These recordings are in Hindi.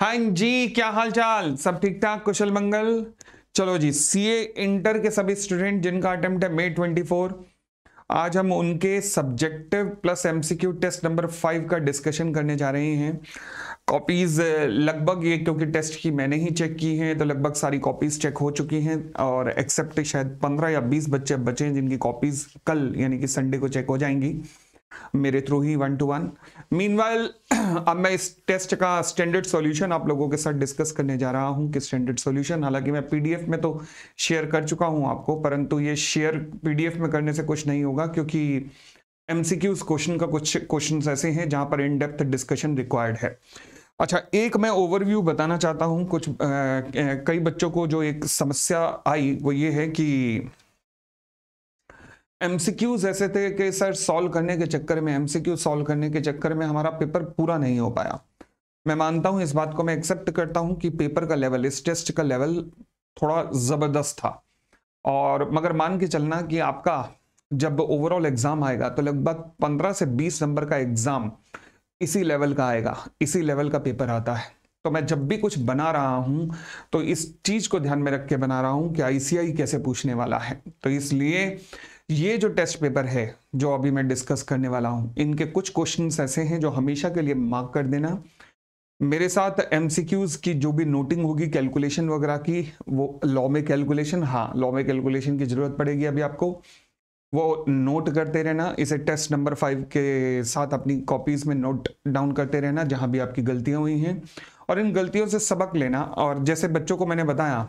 हाँ जी, क्या हाल चाल सब ठीक ठाक कुशल मंगल। चलो जी सीए इंटर के सभी स्टूडेंट जिनका अटेम्प्ट है मे 24 आज हम उनके subjective plus MCQ test number five का डिस्कशन करने जा रहे हैं। कॉपीज लगभग ये क्योंकि टेस्ट की मैंने ही चेक की हैं तो लगभग सारी कॉपीज चेक हो चुकी हैं और एक्सेप्ट शायद पंद्रह या बीस बच्चे बचे हैं जिनकी कॉपीज कल, यानी कि संडे को चेक हो जाएँगी। मेरे थ्रू ही वन टू वन मीन अब मैं इस टेस्ट का स्टैंडर्ड सॉल्यूशन आप लोगों के साथ डिस्कस करने जा रहा हूँ कि स्टैंडर्ड सॉल्यूशन हालाँकि मैं पीडीएफ में तो शेयर कर चुका हूँ आपको परंतु ये शेयर पीडीएफ में करने से कुछ नहीं होगा क्योंकि एमसीक्यूज क्वेश्चन का कुछ क्वेश्चन ऐसे हैं जहाँ पर इन डेप्थ डिस्कशन रिक्वायर्ड है। अच्छा एक मैं ओवरव्यू बताना चाहता हूँ कुछ आ, कई बच्चों को जो एक समस्या आई वो ये है कि एमसीक्यूज ऐसे थे कि सर सॉल्व करने के चक्कर में एमसीक्यू सॉल्व करने के चक्कर में हमारा पेपर पूरा नहीं हो पाया। मैं मानता हूँ इस बात को मैं एक्सेप्ट करता हूँ कि पेपर का लेवल इस टेस्ट का लेवल थोड़ा ज़बरदस्त था। और मगर मान के चलना कि आपका जब ओवरऑल एग्ज़ाम आएगा तो लगभग 15 से 20 नंबर का एग्ज़ाम इसी लेवल का आएगा, इसी लेवल का पेपर आता है। तो मैं जब भी कुछ बना रहा हूँ तो इस चीज़ को ध्यान में रख के बना रहा हूँ कि आईसीआई कैसे पूछने वाला है। तो इसलिए ये जो टेस्ट पेपर है, जो अभी मैं डिस्कस करने वाला हूँ, इनके कुछ क्वेश्चंस ऐसे हैं जो हमेशा के लिए मार्क कर देना। मेरे साथ एमसीक्यूज की जो भी नोटिंग होगी कैलकुलेशन वगैरह की, वो लॉ में कैलकुलेशन हाँ लॉ में कैलकुलेशन की ज़रूरत पड़ेगी अभी आपको। वो नोट करते रहना, इसे टेस्ट नंबर फाइव के साथ अपनी कॉपीज में नोट डाउन करते रहना, जहाँ भी आपकी गलतियाँ हुई हैं। और इन गलतियों से सबक लेना, और जैसे बच्चों को मैंने बताया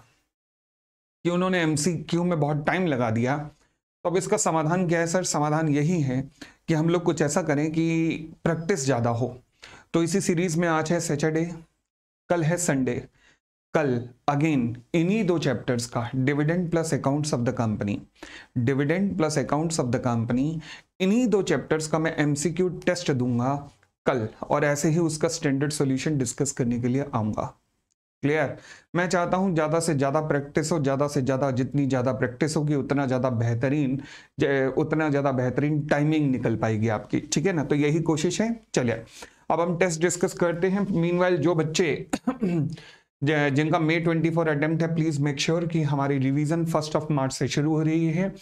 कि उन्होंने एमसीक्यू में बहुत टाइम लगा दिया तो अब इसका समाधान क्या है, सर? समाधान यही है कि हम लोग कुछ ऐसा करें कि प्रैक्टिस ज़्यादा हो। तो इसी सीरीज़ में आज है सैटरडे, कल है संडे। कल, अगेन, इन्हीं दो चैप्टर्स का, dividend plus accounts of the company. Dividend plus accounts of the company, इन्हीं दो चैप्टर्स का मैं एमसीक्यू टेस्ट दूँगा कल और ऐसे ही उसका स्टैंडर्ड सॉल्यूशन डिस्कस करने के लिए आऊँगा। क्लियर मैं चाहता हूँ ज़्यादा से ज़्यादा प्रैक्टिस हो, ज़्यादा से ज़्यादा जितनी ज़्यादा प्रैक्टिस होगी, उतना ज़्यादा बेहतरीन उतना ज़्यादा बेहतरीन टाइमिंग निकल पाएगी आपकी। ठीक है ना? तो यही कोशिश है। चलिए, अब हम टेस्ट डिस्कस करते हैं। मीनवाइल जो बच्चे जिनका मे 24 अटेम्प्ट है प्लीज़ मेक श्योर कि हमारी रिवीजन फ़र्स्ट ऑफ़ मार्च से शुरू हो रही है।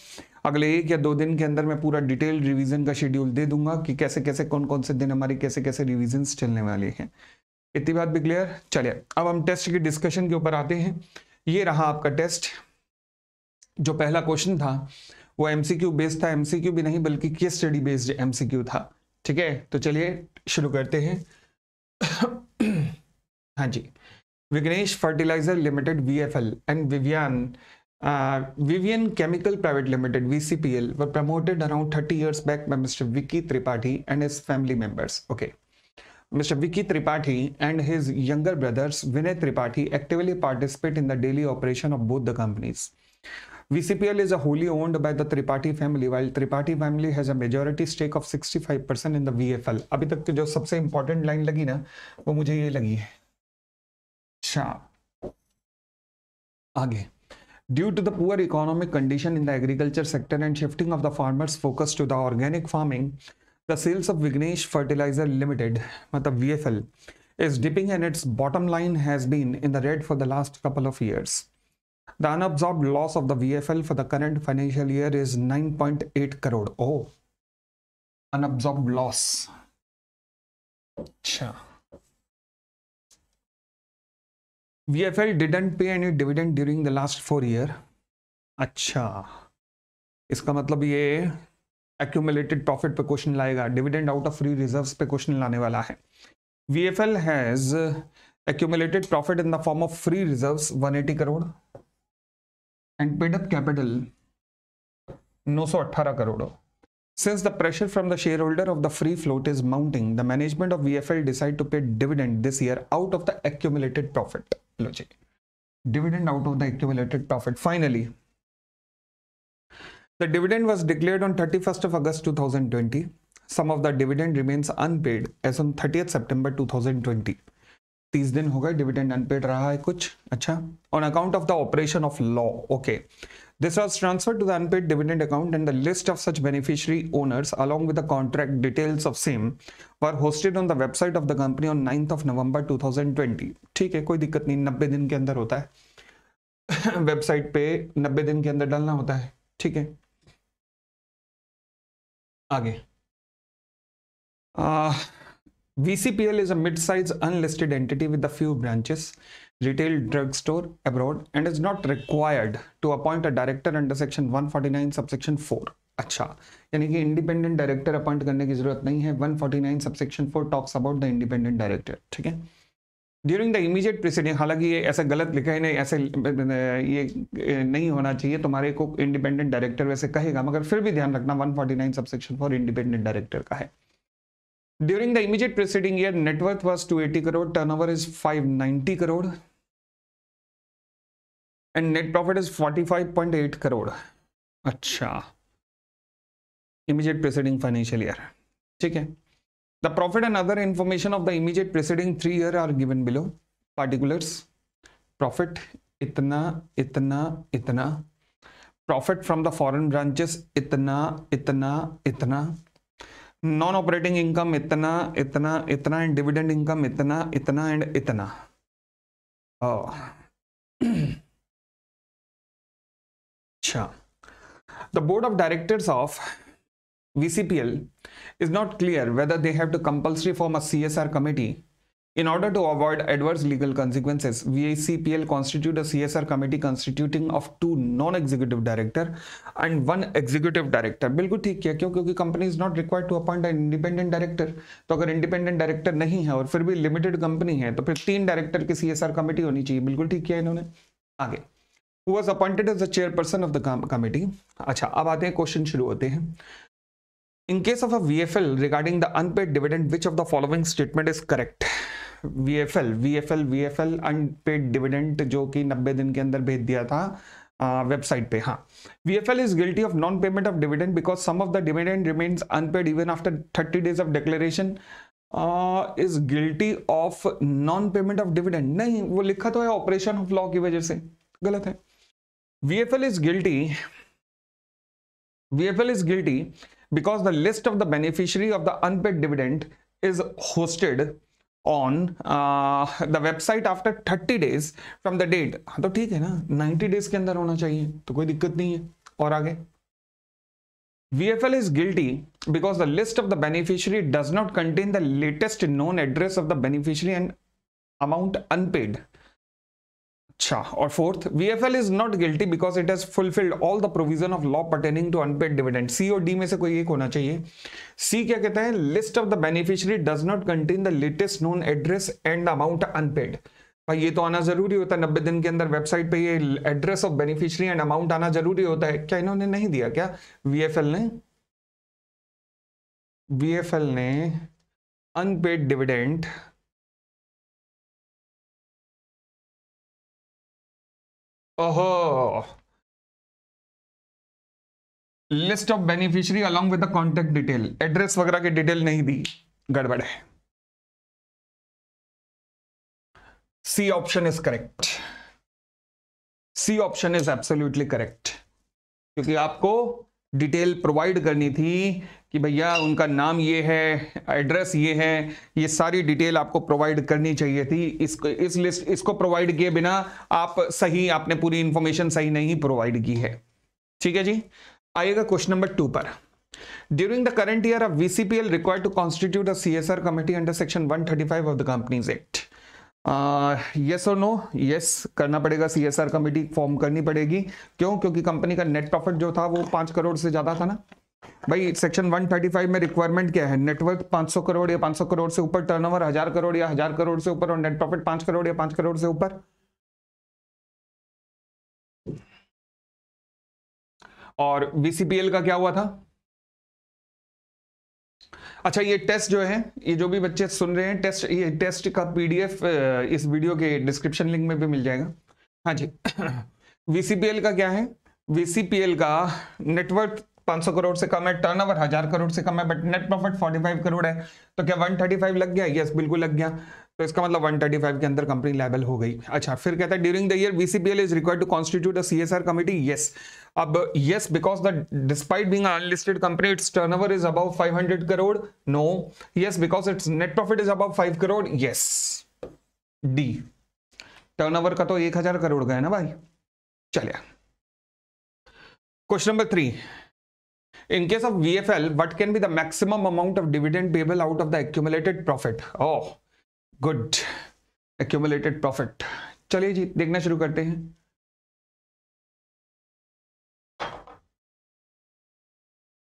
अगले एक या दो दिन के अंदर मैं पूरा डिटेल रिवीजन का शेड्यूल दे दूँगा कि कैसे कैसे कौन कौन से दिन हमारी कैसे कैसे रिवीजन चलने वाले हैं। इतनी बात भी क्लियर चलिए, अब हम टेस्ट की डिस्कशन के ऊपर आते हैं। ये रहा आपका टेस्ट जो पहला क्वेश्चन था, वो एमसीक्यू बेस्ड था। एमसीक्यू भी नहीं, बल्कि केस स्टडी बेस्ड एमसीक्यू था। ठीक है? तो चलिए, शुरू करते हैं। हाँ जी। Vignesh fertiliser limited VFL and Vivian Vivian chemical private limited VCPL were promoted around 30 years back by mister Vicky Tripathi and his family members okay Mr. Vicky Tripathi and his younger brothers Vinay Tripathi actively participate in the daily operation of both the companies. VCPL is wholly owned by the Tripathi family, while Tripathi family has a majority stake of 65% in the VFL. अभी तक जो सबसे important line लगी ना वो मुझे ये लगी है अच्छा आगे Due to the poor economic condition in the agriculture sector and shifting of the farmers' focus to the organic farming, the sales of Vignesh Fertilizer Limited, matlab VFL, is dipping and its bottom line has been in the red for the last couple of years. The unabsorbed loss of the VFL for the current financial year is 9.8 crore. Oh, unabsorbed loss. Achha. VFL didn't pay any dividend during the last four year. अच्छा इसका मतलब ये एक्यूमुलेटेड प्रॉफिट पे क्वेश्चन लाएगा dividend out of free reserves पे क्वेश्चन लाने वाला है। V F L has accumulated profit in the form of free reserve one eighty crore and paid up capital नौ सौ अट्ठारह crore. Since the pressure from the share holder of the free float is mounting the management of V F L decide to pay dividend this year out of the accumulated profit low dividend out of the accumulated profit finally The dividend was declared on 31st of August 2020. Some of the dividend remains unpaid as on 30th September 2020. तीस दिन हो गए डिविडेंड अनपेड रहा है कुछ अच्छा on account of the operation of law okay This was transferred to the unpaid dividend account and the list of such beneficiary owners along with the contract details of same were hosted on the website of the company on 9th of November 2020. ठीक है कोई दिक्कत नहीं 90 दिन के अंदर होता है वेबसाइट पे 90 दिन के अंदर डालना होता है ठीक है आगे। VCPL is add size unlisted entity with a few branches retail drug store abroad and is not required to appoint a director under section 149 subsection four अच्छा यानी कि इंडिपेंडेंट डायरेक्टर अपॉइंट करने की ज़रूरत नहीं है। 149 subsection four talks about the independent director ठीक है? ड्यूरिंग द इमीजिएट प्रिसीडिंग हालाँकि ये ऐसा गलत लिखा है नहीं, ऐसे, ये नहीं होना चाहिए, तुम्हारे को इंडिपेंडेंट डायरेक्टर वैसे कहेगा, मगर फिर भी ध्यान रखना 149 forty subsection four independent director का है। During the immediate preceding year net worth was 280 crore turnover is 590 crore and net profit is 45.8 crore अच्छा। इमीजिएट प्रिसीडिंग फाइनेंशियल ईयर ठीक है। The profit and other information of the immediate preceding three year are given below. Particulars, profit, itna, itna, itna. Profit from the foreign branches, itna, itna, itna. Non-operating income, itna, itna, itna. And dividend income, itna, itna, and itna. Oh. Sure. the board of directors of VCPL is not clear whether they have to compulsory form a CSR committee In order to avoid adverse legal consequences, VACPL constitute a CSR committee constituting of two non-executive director and one executive director. बिल्कुल ठीक किया क्यों क्योंकि company is not required to appoint an independent director तो अगर इंडिपेंडेंट डायरेक्टर नहीं है और फिर भी लिमिटेड कंपनी है तो फिर तीन डायरेक्टर की सीएसआर कमिटी होनी चाहिए बिल्कुल ठीक किया इन्होंने आगे who was appointed as the chairperson of the committee अच्छा अब आते हैं क्वेश्चन शुरू होते हैं in case of a VFL regarding the unpaid dividend which of the following statement is correct? V F L unpaid dividend जो कि नब्बे दिन के अंदर भेज दिया था वेबसाइट uh, पे हाँ। V F L is guilty of non payment of dividend because some of the dividend remains unpaid even after thirty days of declaration is guilty of non payment of dividend नहीं वो लिखा तो है ऑपरेशन ऑफ़ लॉ की वजह से। गलत है। V F L is guilty V F L is guilty because the list of the beneficiary of the unpaid dividend is hosted on the website after thirty days from the date हाँ तो ठीक है ना नाइन्टी डेज़ के अंदर होना चाहिए तो कोई दिक्कत नहीं है और आगे VFL is guilty because the list of the beneficiary does not contain the latest known address of the beneficiary and amount unpaid. अच्छा और fourth VFL is not guilty because it has fulfilled all the provision of law pertaining to unpaid dividend C और डी में से कोई एक होना चाहिए। सी क्या कहते हैं? List of the beneficiary does not contain the latest known address and amount unpaid भाई, ये तो आना ज़रूरी होता है। नब्बे दिन के अंदर वेबसाइट पे ये address of beneficiary and amount आना ज़रूरी होता है। क्या इन्होंने नहीं दिया क्या? वीएफएल ने? वीएफएल ने अनपेड डिविडेंड ओहो। List of beneficiary along with contact detail address वगैरह की डिटेल नहीं दी। गड़बड़ है। C option is correct C option is absolutely correct क्योंकि आपको डिटेल प्रोवाइड करनी थी कि भैया उनका नाम ये है, एड्रेस ये है, ये सारी डिटेल आपको प्रोवाइड करनी चाहिए थी। इसको, इस लिस्ट, इसको प्रोवाइड किए बिना आप सही, आपने पूरी इंफॉर्मेशन सही नहीं प्रोवाइड की है। ठीक है जी? आइएगा क्वेश्चन नंबर टू पर। During the current year of VCPL required to constitute a CSR committee under section 135 of the companies act yes और नो यस करना पड़ेगा सीएसआर कमेटी फॉर्म करनी पड़ेगी। क्यों? क्योंकि कंपनी का नेट प्रॉफिट जो था, वो पाँच करोड़ से ज़्यादा था ना। भाई सेक्शन 135 में रिक्वायरमेंट क्या है? नेटवर्क 500 करोड़ या 500 करोड़ से ऊपर टर्नओवर हज़ार करोड़ या हज़ार करोड़ से ऊपर और नेट प्रॉफिट पाँच करोड़ या पाँच करोड़ से ऊपर? और वीसीपीएल का क्या हुआ था? अच्छा ये टेस्ट जो है ये जो भी बच्चे सुन रहे हैं टेस्ट ये टेस्ट का पीडीएफ इस वीडियो के डिस्क्रिप्शन लिंक में भी मिल जाएगा। हाँ जी। वीसीपीएल का क्या है? वीसीपीएल का नेटवर्क 500 करोड़ से कम है टर्नओवर हज़ार करोड़ से कम है बट नेट प्रॉफिट 45 करोड़ है। तो क्या 135 लग गया? यस बिल्कुल लग गया। तो इसका मतलब 135 के अंदर कंपनी लेबल हो गई। अच्छा फिर कहता है during the year BCPL is required to constitute a CSR committee yes अब yes because the despite being unlisted company its turnover is above 500 crore no yes because its net profit is above 5 crore yes D turnover का तो 1000 करोड़ है ना भाई? चलिए। Question number three in case of vfl what can be the maximum amount of dividend payable out of the accumulated profit? Oh good accumulated profit. चलिए जी, देखना शुरू करते हैं।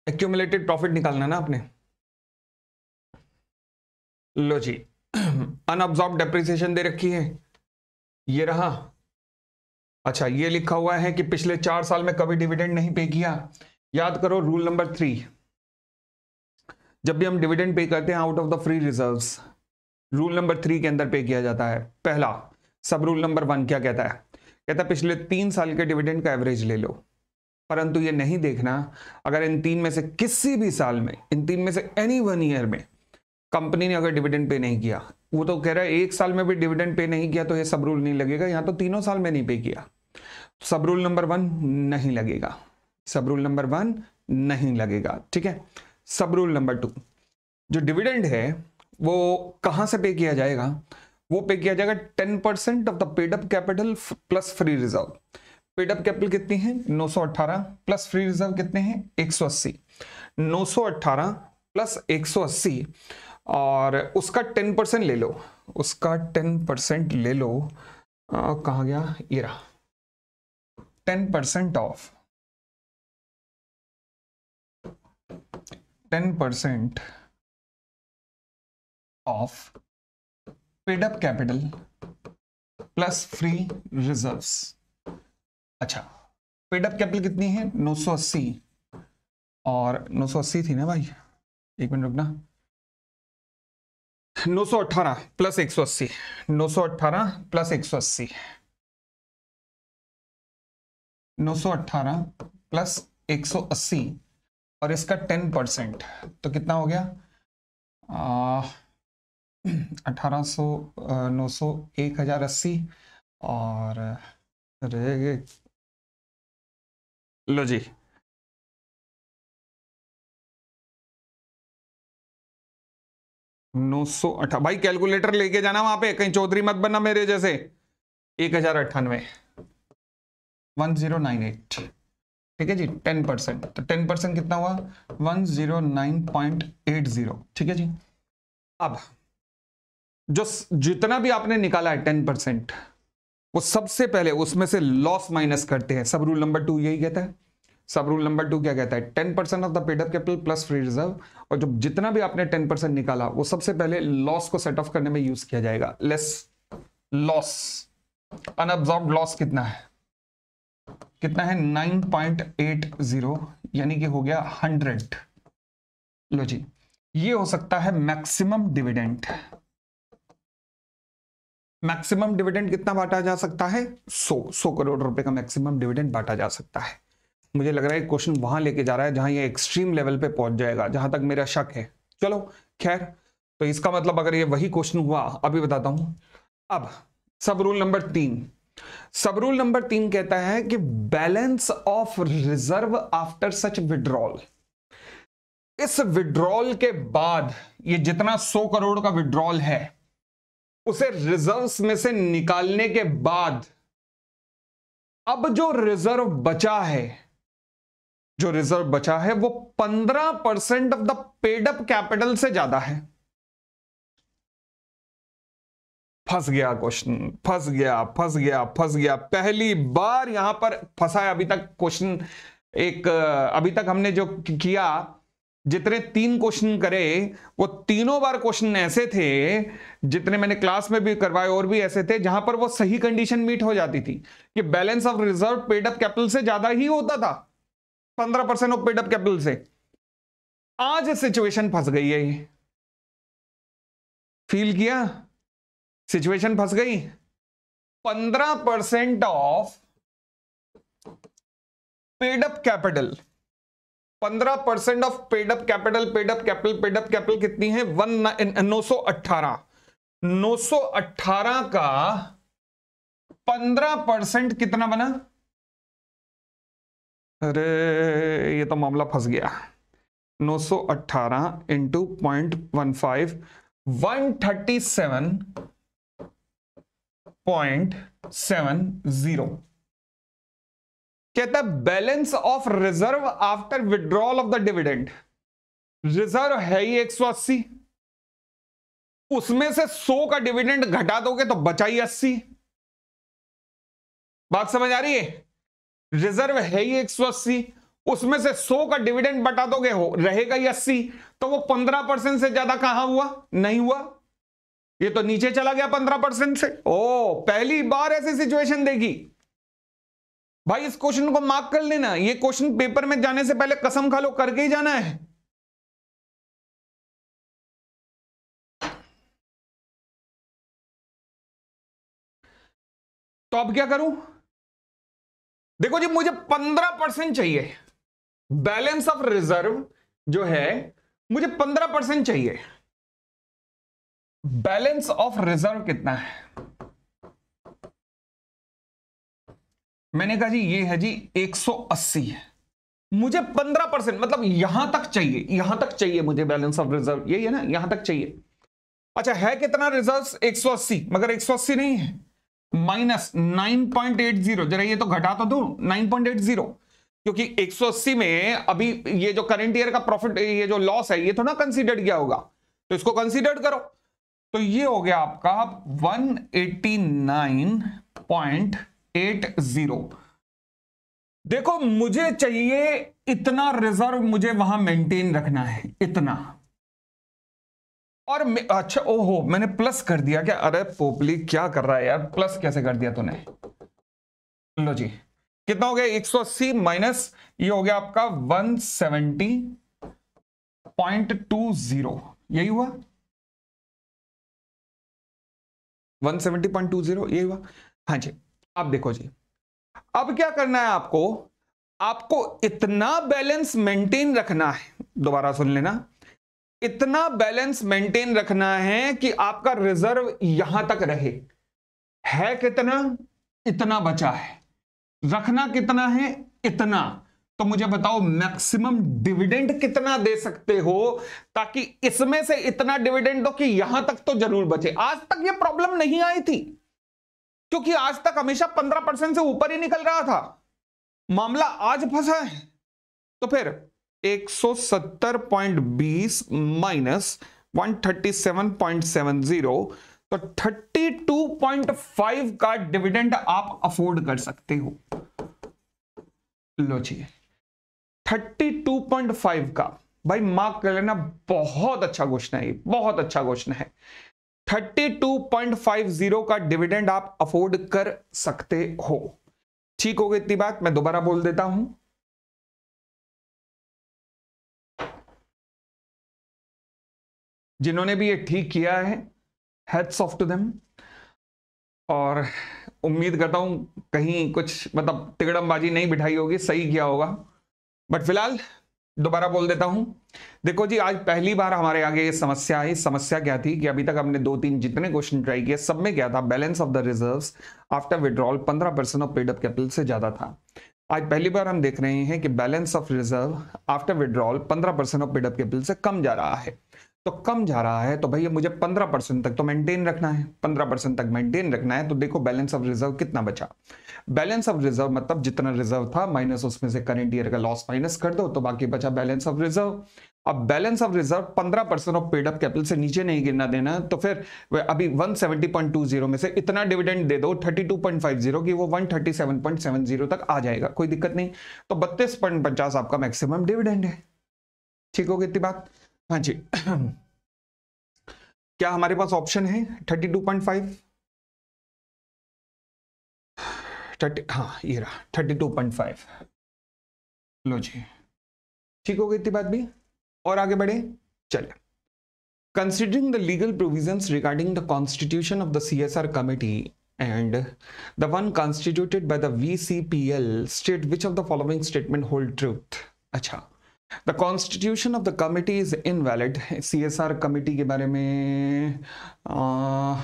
एक्यूमुलेटेड प्रॉफिट निकालना ना आपने? लो जी अनऑब्जॉर्ब डेप्रिसिएशन दे रखी है। ये रहा। अच्छा ये लिखा हुआ है कि पिछले चार साल में कभी डिविडेंड नहीं पे किया। याद करो रूल नंबर थ्री जब भी हम डिविडेंड पे करते हैं out of the free reserves rule number three के अंदर पे किया जाता है। पहला सब रूल नंबर वन क्या कहता है? कहता है, पिछले तीन साल के डिविडेंड का एवरेज ले लो। परंतु ये नहीं देखना, अगर इन तीन में से किसी भी साल में, इन तीन में से एनी वन ईयर में कंपनी ने अगर डिविडेंड पे नहीं किया, वो तो कह रहा है, एक साल में भी डिविडेंड पे नहीं किया तो ये सब रूल नहीं लगेगा, यहाँ तो तीनों साल में नहीं पे किया। सब रूल नंबर वन नहीं लगेगा। सब रूल नंबर वन नहीं लगेगा, ठीक है? सब रूल नंबर टू जो डिविडेंड है वो कहाँ से पे किया जाएगा? वो पे किया जाएगा ten percent of the paid up capital plus free reserve paid up capital कितनी है? 918 प्लस फ्री रिज़र्व कितने हैं? 180 918 प्लस 180 और उसका 10 परसेंट ले लो. उसका 10 परसेंट ले लो. कहा गया? ये रहा. 10 percent of ten percent of paid up capital plus free reserves अच्छा पेडअप कैपिटल कितनी है? 980 और 980 थी ना भाई? एक मिनट रुकना। 918 प्लस 180 918 प्लस 180 918 प्लस 180 और इसका टेन परसेंट। तो कितना हो गया? अठारह सौ नौ सौ, एक हज़ार अस्सी और रह लो जी। नौ सौ अठा, भाई कैलकुलेटर लेके जाना वहाँ पे, कहीं चौधरी मत बनना मेरे जैसे। एक हज़ार अट्ठानवे। One zero nine eight. ठीक है जी, टेन परसेंट। तो टेन परसेंट कितना हुआ? One zero nine point eight zero. ठीक है जी। अब जो जितना भी आपने निकाला है टेन परसेंट वो सबसे पहले उसमें से लॉस माइनस करते हैं। सब रूल नंबर टू यही कहता है। सब रूल नंबर टू क्या कहता है? Ten percent of the paid up capital plus free reserve और जो जितना भी आपने टेन परसेंट निकाला, वो सबसे पहले लॉस को सेट ऑफ़ करने में यूज़ किया जाएगा। लेस लॉस अनअब्जॉर्ब लॉस कितना है? कितना है? 9.80 यानी कि हो गया 100 लो जी। ये हो सकता है मैक्सिमम डिविडेंड मैक्सिमम डिविडेंड कितना बांटा जा सकता है? 100 100 करोड़ रुपए का मैक्सिमम डिविडेंड बांटा जा सकता है। मुझे लग रहा है क्वेश्चन वहाँ लेके जा रहा है जहाँ ये एक्सट्रीम लेवल पे पहुँच जाएगा, जहाँ तक मेरा शक है। चलो, खैर तो इसका मतलब अगर ये वही क्वेश्चन हुआ, अभी बताता हूँ। अब, सब रूल नंबर तीन। सब रूल नंबर तीन कहता है कि balance of reserve after such withdrawal इस विड्रॉल के बाद ये जितना सौ करोड़ का विड्रॉल है उसे रिजर्व्स में से निकालने के बाद, अब जो रिज़र्व बचा है, जो रिज़र्व बचा है, वो पंद्रह percent of the paid up capital से ज़्यादा है। फंस गया क्वेश्चन फंस गया फंस गया फंस गया। पहली बार यहाँ पर फंसा है अभी तक क्वेश्चन एक, अभी तक हमने जो किया जितने तीन क्वेश्चन करे, वो तीनों बार क्वेश्चन ऐसे थे, जितने मैंने क्लास में भी करवाए और भी ऐसे थे, जहाँ पर वो सही कंडीशन मीट हो जाती थी कि balance of reserve paid up capital से ज़्यादा ही होता था, पंद्रह percent of paid up capital से। आज सिचुएशन फंस गई है ये। फील किया? सिचुएशन फंस गई? पंद्रह percent of paid up capital पंद्रह percent of paid up capital paid up capital paid up capital कितनी है? वन नौ सौ अट्ठारह। 918 का 15 परसेंट कितना बना? अरे, ये तो मामला फंस गया। 918 into point one five one thirty seven point seven zero कहता है balance of reserve after withdrawal of the dividend reserve है ही 180 उसमें से 100 का डिविडेंड घटा दोगे तो बचा ही 80 बात समझ आ रही है? रिज़र्व है ही 180 उसमें से 100 का डिविडेंड बटा दोगे हो, रहेगा ही 80 तो वो 15 परसेंट से ज़्यादा कहाँ हुआ? नहीं हुआ। ये तो नीचे चला गया 15 परसेंट से। ओ, पहली बार ऐसी सिचुएशन देखी। भाई, इस क्वेश्चन को मार्क कर लेना। ये क्वेश्चन पेपर में जाने से पहले कसम खा लो, करके ही जाना है। तो अब क्या करूँ? देखो जी, मुझे पंद्रह परसेंट चाहिए। बैलेंस ऑफ़ रिज़र्व जो है, मुझे पंद्रह परसेंट चाहिए। बैलेंस ऑफ़ रिज़र्व कितना है? मैंने कहा जी, ये है जी 180 है। मुझे 15 परसेंट मतलब यहाँ तक चाहिए, यहाँ तक चाहिए मुझे बैलेंस ऑफ़ रिज़र्व यही है ना, यहाँ तक चाहिए। अच्छा है कितना रिज़र्व 180 मगर 180 नहीं है। माइनस 9.80 जरा ये तो घटा तो दू 9.80 क्योंकि 180 में अभी ये जो करंट ईयर का प्रॉफिट ये जो लॉस है, ये थोड़ा ना कंसीडर किया होगा। तो इसको कंसीडर करो। तो ये हो गया आपका 189.80 देखो, मुझे चाहिए इतना रिज़र्व मुझे वहाँ मेंटेन रखना है, इतना। और अच्छा ओहो, मैंने प्लस कर दिया क्या? अरे, पोपली, क्या कर रहा है यार? प्लस कैसे कर दिया तूने? लो जी। कितना हो गया? 180 माइनस ये हो गया आपका 170.20 यही हुआ? 170.20 यही हुआ? हाँ जी। अब देखो जी। अब क्या करना है आपको? आपको इतना बैलेंस मेंटेन रखना है। दोबारा सुन लेना। इतना बैलेंस मेंटेन रखना है कि आपका रिज़र्व यहाँ तक रहे। है कितना? इतना बचा है। रखना कितना है? इतना। तो मुझे बताओ मैक्सिमम डिविडेंड कितना दे सकते हो ताकि इसमें से इतना डिविडेंड दो कि यहाँ तक तो ज़रूर बचे। आज तक ये प्रॉब्लम नहीं आई थी। क्योंकि आज तक हमेशा पंद्रह परसेंट से ऊपर ही निकल रहा था। मामला आज फंसा है। तो फिर 170.20 माइनस 137.70 तो 32.5 का डिविडेंड आप अफोर्ड कर सकते हो। लो जी। 32.5 का। भाई मार्क कर लेना, बहुत अच्छा क्वेश्चन है बहुत अच्छा क्वेश्चन है। 32.50 का डिविडेंड आप अफोर्ड कर सकते हो। ठीक हो गई इतनी बात, मैं दोबारा बोल देता हूँ। जिन्होंने भी ये ठीक किया है हेड्स ऑफ़ टू देम और उम्मीद करता हूँ कहीं कुछ मतलब तिगड़मबाजी नहीं बिठाई होगी, सही किया होगा। बट फ़िलहाल दोबारा बोल देता हूँ। देखो जी, आज पहली बार हमारे आगे ये समस्या आई। समस्या क्या थी कि अभी तक हमने दो तीन जितने क्वेश्चन ट्राई किए, सब में क्या था? Balance of the reserves after withdrawal पंद्रह percent of paid up capital से ज़्यादा था। आज पहली बार हम देख रहे हैं कि balance of reserve after withdrawal पंद्रह percent of paid up capital से कम जा रहा है। तो कम जा रहा है तो भैया मुझे पंद्रह परसेंट तक तो मेंटेन रखना है, पंद्रह परसेंट तक मेंटेन रखना है तो देखो बैलेंस ऑफ़ रिज़र्व कितना बचा। बैलेंस ऑफ़ रिज़र्व मतलब जितना रिज़र्व था माइनस उसमें से करंट ईयर का लॉस माइनस कर दो तो बाकी बचा बैलेंस ऑफ़ रिज़र्व अब बैलेंस ऑफ़ रिज़र्व पंद्रह percent of paid up capital से नीचे नहीं गिरना देना तो फिर अभी 170.20 में से इतना डिविडेंड दे दो 32.50 की वो 137.70 तक आ जाएगा, कोई दिक्कत नहीं। तो बत्तीस आपका मैक्सिमम डिविडेंड है। ठीक होगी इतनी बात? हाँ जी। क्या हमारे पास ऑप्शन है? Thirty two point five thirty हाँ ये रहा 32.5 लो जी। ठीक हो गई इतनी बात भी? और आगे बढ़े? चले। Considering the legal provisions regarding the constitution of the C S R committee and the one constituted by the L state which of the following statement hold truth अच्छा। The constitution of the committee is invalid C S R committee के बारे में आ,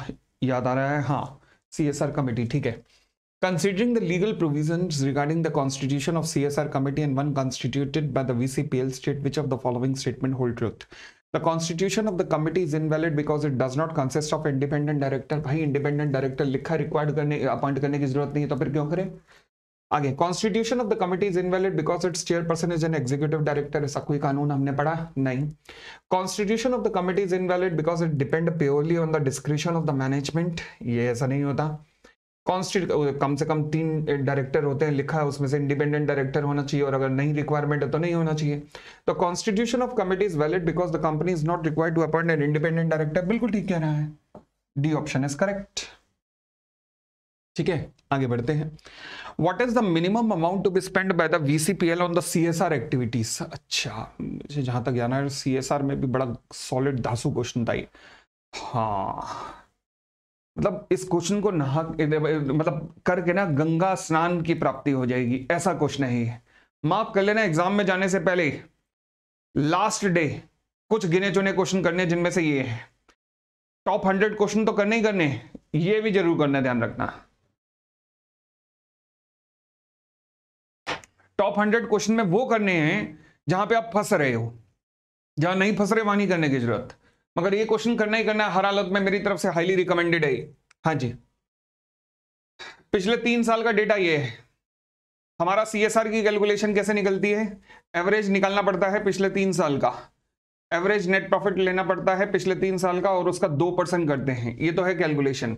याद आ रहा है? हाँ सी एस आर कमिटी ठीक है। Considering the legal provision regarding the constitution of C S R committee and one constituted by the V C P L state which of the following statement hold truth the constitution of the committee is invalid because it does not consist of independent director भाई इंडिपेंडेंट डायरेक्टर लिखा रिक्वायर्ड करने अपॉइंट करने की ज़रूरत नहीं है तो फिर क्यों करें? आगे constitution of the committee is invalid because its chairperson is an executive director ऐसा कोई कानून हमने पढ़ा? नहीं. Constitution of the committee is invalid because it depend purely on the description of the management ये ऐसा नहीं होता. कम से कम तीन डायरेक्टर होते हैं, लिखा है, उसमें से इंडिपेंडेंट डायरेक्टर होना चाहिए और अगर नहीं रिक्वायरमेंट है तो नहीं होना चाहिए. तो constitution of committee is valid because the company is not required to appoint an independent director बिल्कुल ठीक कह रहा है. डी ऑप्शन इज़ करेक्ट ठीक है, आगे बढ़ते हैं। What is the minimum amount to be spend by the VCPL on the CSR activities अच्छा मुझे जहाँ तक जाना है सीएसआर में भी बड़ा सॉलिड धासु क्वेश्चन था ये। हाँ मतलब इस क्वेश्चन को नहा मतलब करके ना गंगा स्नान की प्राप्ति हो जाएगी, ऐसा क्वेश्चन है माफ़ कर लेना एग्ज़ाम में जाने से पहले लास्ट डे कुछ गिने चुने क्वेश्चन करने, जिनमें से ये है। टॉप हंड्रेड क्वेश्चन तो करने ही करने ये भी ज़रूर करना, ध्यान रखना। टॉप हंड्रेड क्वेश्चन में वो करने हैं जहाँ पे आप फंस रहे हो, जहाँ नहीं फंस रहे वहाँ नहीं करने की ज़रूरत। मगर ये क्वेश्चन करना ही करना है, हर हालत में मेरी तरफ़ से हाईली रिकमेंडेड है हाँ जी। पिछले तीन साल का डेटा ये है। हमारा सीएसआर की कैलकुलेशन कैसे निकलती है? एवरेज निकालना पड़ता है पिछले तीन साल का। एवरेज नेट प्रॉफिट लेना पड़ता है पिछले तीन साल का और उसका दो परसेंट करते हैं। ये तो है calculation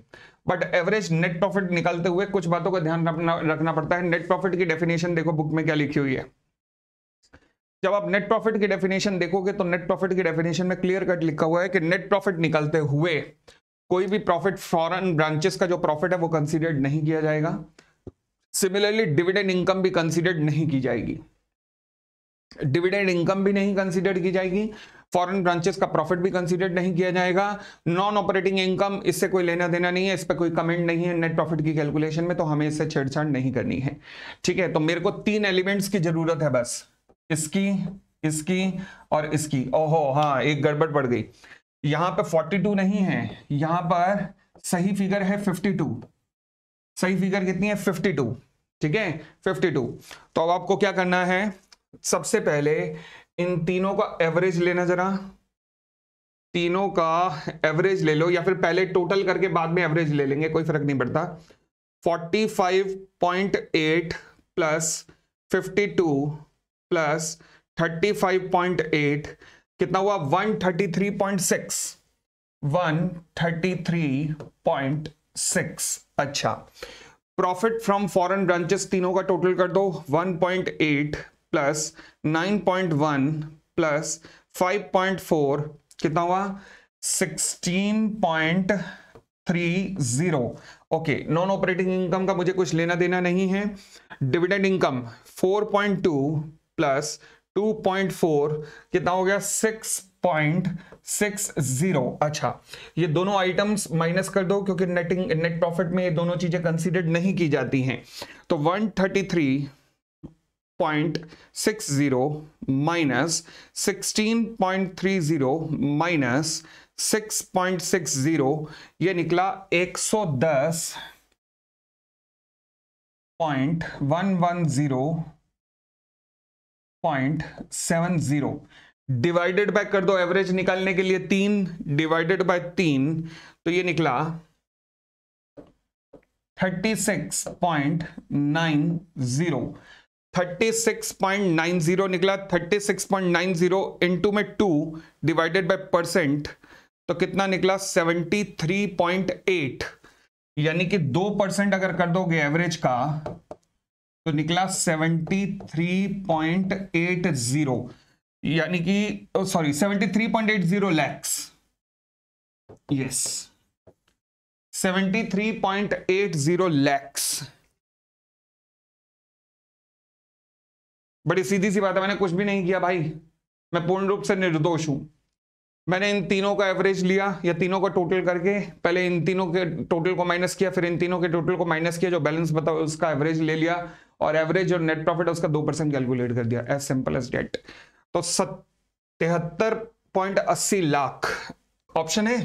but average net profit निकालते हुए कुछ बातों का ध्यान रखना पड़ता है। नेट प्रॉफिट की डेफिनेशन देखो बुक में क्या लिखी हुई है। जब आप नेट प्रॉफिट की डेफिनेशन देखोगे तो नेट प्रॉफिट की डेफिनेशन में क्लियर कट लिखा हुआ है कि नेट प्रॉफिट निकालते हुए कोई भी प्रॉफिट फॉरन ब्रांचेस का जो प्रॉफिट है वो कंसिडर्ड नहीं किया जाएगा। सिमिलरली डिविडेंड इनकम भी कंसिडर्ड नहीं की जाएगी। डिविडेंड इनकम भी नहीं कंसिडर की जाएगी। फॉरेन ब्रांचेस का प्रॉफिट भी कंसीडर नहीं किया जाएगा। नॉन ऑपरेटिंग इनकम इससे कोई लेना देना नहीं है, इस पर कोई कमेंट नहीं है नेट प्रॉफिट की कैलकुलेशन में तो हमें इससे छेड़छाड़ नहीं करनी है। ठीक है तो मेरे को तीन एलिमेंट्स की ज़रूरत है बस। इसकी इसकी और इसकी। ओहो हाँ एक गड़बड़ पड़ गई। यहाँ पर 42 नहीं है, यहाँ पर सही फिगर है 52 सही फिगर कितनी है? 52 ठीक है 52 तो अब आपको क्या करना है? सबसे पहले इन तीनों का एवरेज लेना जरा। तीनों का एवरेज ले लो या फिर पहले टोटल करके बाद में एवरेज ले लेंगे, कोई फ़र्क नहीं पड़ता। 45.8 प्लस 52 प्लस 35.8 कितना हुआ? 133.6 133.6 अच्छा। प्रॉफिट फ्रॉम फॉरेन ब्रांचेस तीनों का टोटल कर दो। 1.8 प्लस 9.1 प्लस 5.4 कितना हुआ? 16.30 ओके नॉन ऑपरेटिंग इनकम का मुझे कुछ लेना देना नहीं है। डिविडेंड इनकम 4.2 प्लस 2.4 कितना हो गया? 6.60 अच्छा ये दोनों आइटम्स माइनस कर दो, क्योंकि नेटिंग नेट प्रॉफिट में ये दोनों चीज़ें कंसीडर्ड नहीं की जाती हैं। तो 133 0.60 minus 16.30 minus 6.60 ये निकला 110 point one one zero point seven zero. Divided by कर दो एवरेज निकालने के लिए तीन डिवाइडेड बाय तीन तो ये निकला thirty six point nine zero 36.90 निकला 36.90 इनटू में टू डिवाइडेड बाय परसेंट तो कितना निकला? 73.8 यानी कि दो परसेंट अगर कर दोगे एवरेज का तो निकला 73.80 यानी कि सॉरी 73.80 लैक्स यस 73.80 लैक्स बड़ी सीधी सी बात है, मैंने कुछ भी नहीं किया भाई। मैं पूर्ण रूप से निर्दोष हूँ। मैंने इन तीनों का एवरेज लिया या तीनों का टोटल करके, पहले इन तीनों के टोटल को माइनस किया, फिर इन तीनों के टोटल को माइनस किया, जो बैलेंस बताओ, उसका एवरेज ले लिया और एवरेज और नेट प्रॉफिट उसका दो परसेंट कैलकुलेट कर दिया एज सिंपल एज डेट तो तिहत्तर पॉइंट अस्सी लाख। ऑप्शन है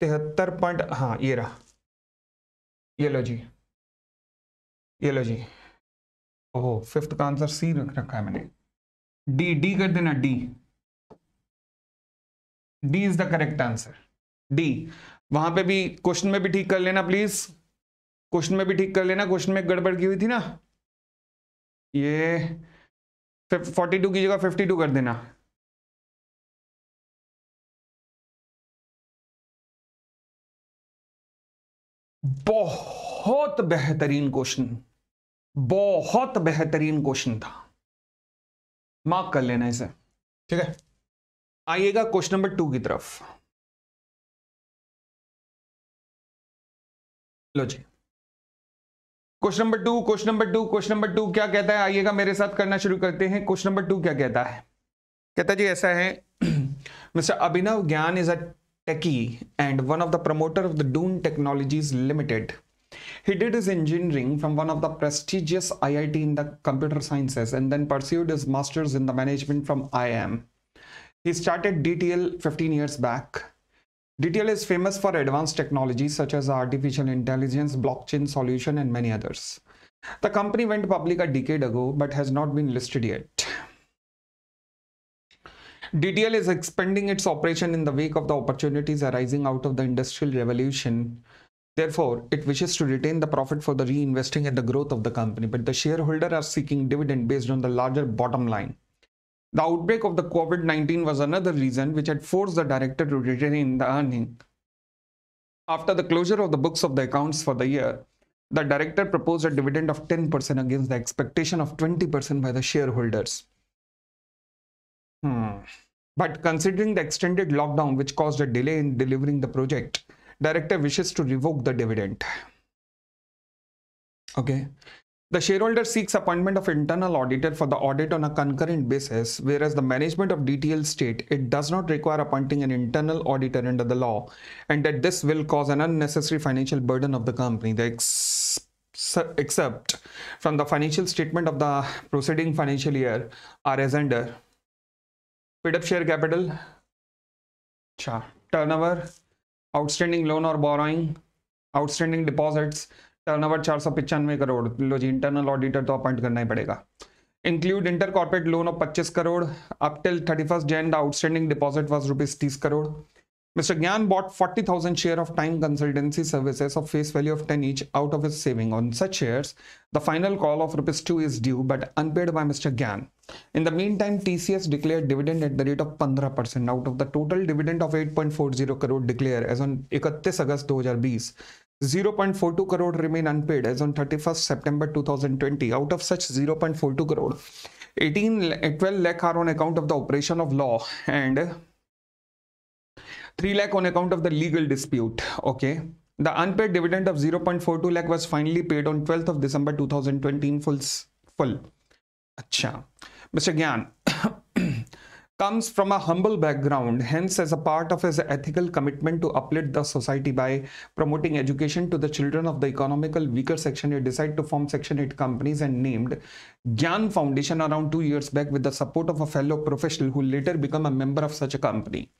तिहत्तर पॉइंट हाँ ये रहा। ये लो जी। ये लो जी। ओहो फिफ्थ का आंसर सी रख रखा है मैंने। डी डी कर देना D D is the correct answer D वहाँ पे भी क्वेश्चन में भी ठीक कर लेना प्लीज़ क्वेश्चन में भी ठीक कर लेना क्वेश्चन में गड़बड़ की हुई थी ना। ये फोर्टी टू की जगह फिफ्टी टू कर देना। बहुत बेहतरीन क्वेश्चन बहुत बेहतरीन क्वेश्चन था। मार्क कर लेना इसे। ठीक है? आइएगा क्वेश्चन नंबर टू की तरफ़। लो जी। Question number two question number two question number two क्या कहता है? आइएगा मेरे साथ करना शुरू करते हैं। क्वेश्चन नंबर टू क्या कहता है? कहता जी, ऐसा है। Mister Abhinav Gyan is a techie and one of the promoter of the Doon technologies limited He did his engineering from one of the prestigious IIT in the computer sciences and then pursued his master's in the management from IIM. He started DTL 15 years back. DTL is famous for advanced technologies such as artificial intelligence, blockchain solution, and many others. The company went public a decade ago but has not been listed yet. DTL is expanding its operation in the wake of the opportunities arising out of the industrial revolution. Therefore, it wishes to retain the profit for the reinvesting and the growth of the company, but the shareholders are seeking dividend based on the larger bottom line. The outbreak of the COVID 19 was another reason which had forced the director to retain the earning. After the closure of the books of the accounts for the year, the director proposed a dividend of 10% against the expectation of 20% by the shareholders. Hmm. But considering the extended lockdown, which caused a delay in delivering the project, director wishes to revoke the dividend. Okay. The shareholder seeks appointment of internal auditor for the audit on a concurrent basis, whereas the management of DTL state it does not require appointing an internal auditor under the law, and that this will cause an unnecessary financial burden of the company. The ex except from the financial statement of the proceeding financial year are as under paid up share capital, turnover, outstanding loan और बोराइंग आउटस्टैंडिंग डिपॉजिट्स टर्नओवर चार सौ पिचानवे करोड़ लो जी इंटरनल ऑडिटर तो अपॉइंट करना ही पड़ेगा। Include inter corporate loan of पच्चीस crore up till thirty first Jan the outstanding deposit was rupees तीस crore Mr. Gyan bought 40,000 share of time consultancy services of face value of 10 each out of his saving. On such shares, the final call of rupees 2 is due but unpaid by Mr. Gyan. In the meantime, TCS declared dividend at the rate of 15% out of the total dividend of 8.40 crore declared as on 31 August 2020. 0.42 crore remain unpaid as on 31st September 2020. Out of such 0.42 crore, 18 12 lakh are on account of the operation of law and 3 lakh on account of the legal dispute. Okay. The unpaid dividend of 0.42 lakh was finally paid on 12th of December 2020 in full. full. Acha. Mr. Gyan, comes from a humble background. Hence, as a part of his ethical commitment to uplift the society by promoting education to the children of the economical weaker section, he decided to form Section 8 companies and named Gyan Foundation around two years back with the support of a fellow professional who later became a member of such a company.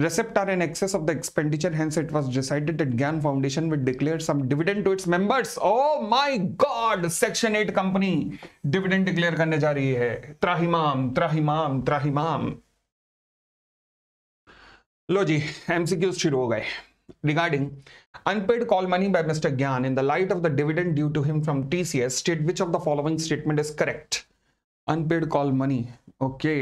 Recept are in excess of the expenditure, hence it was decided that Gyan Foundation would declare some dividend to its members. Oh my God! Section 8 company dividend declare करने जा रही है त्राहिमाम त्राहिमाम त्राहिमाम लो जी एमसीक्यूज शुरू हो गए regarding unpaid call money by Mr. Gyan in the light of the dividend due to him from TCS, state which of the following statement is correct? Unpaid call money. Okay.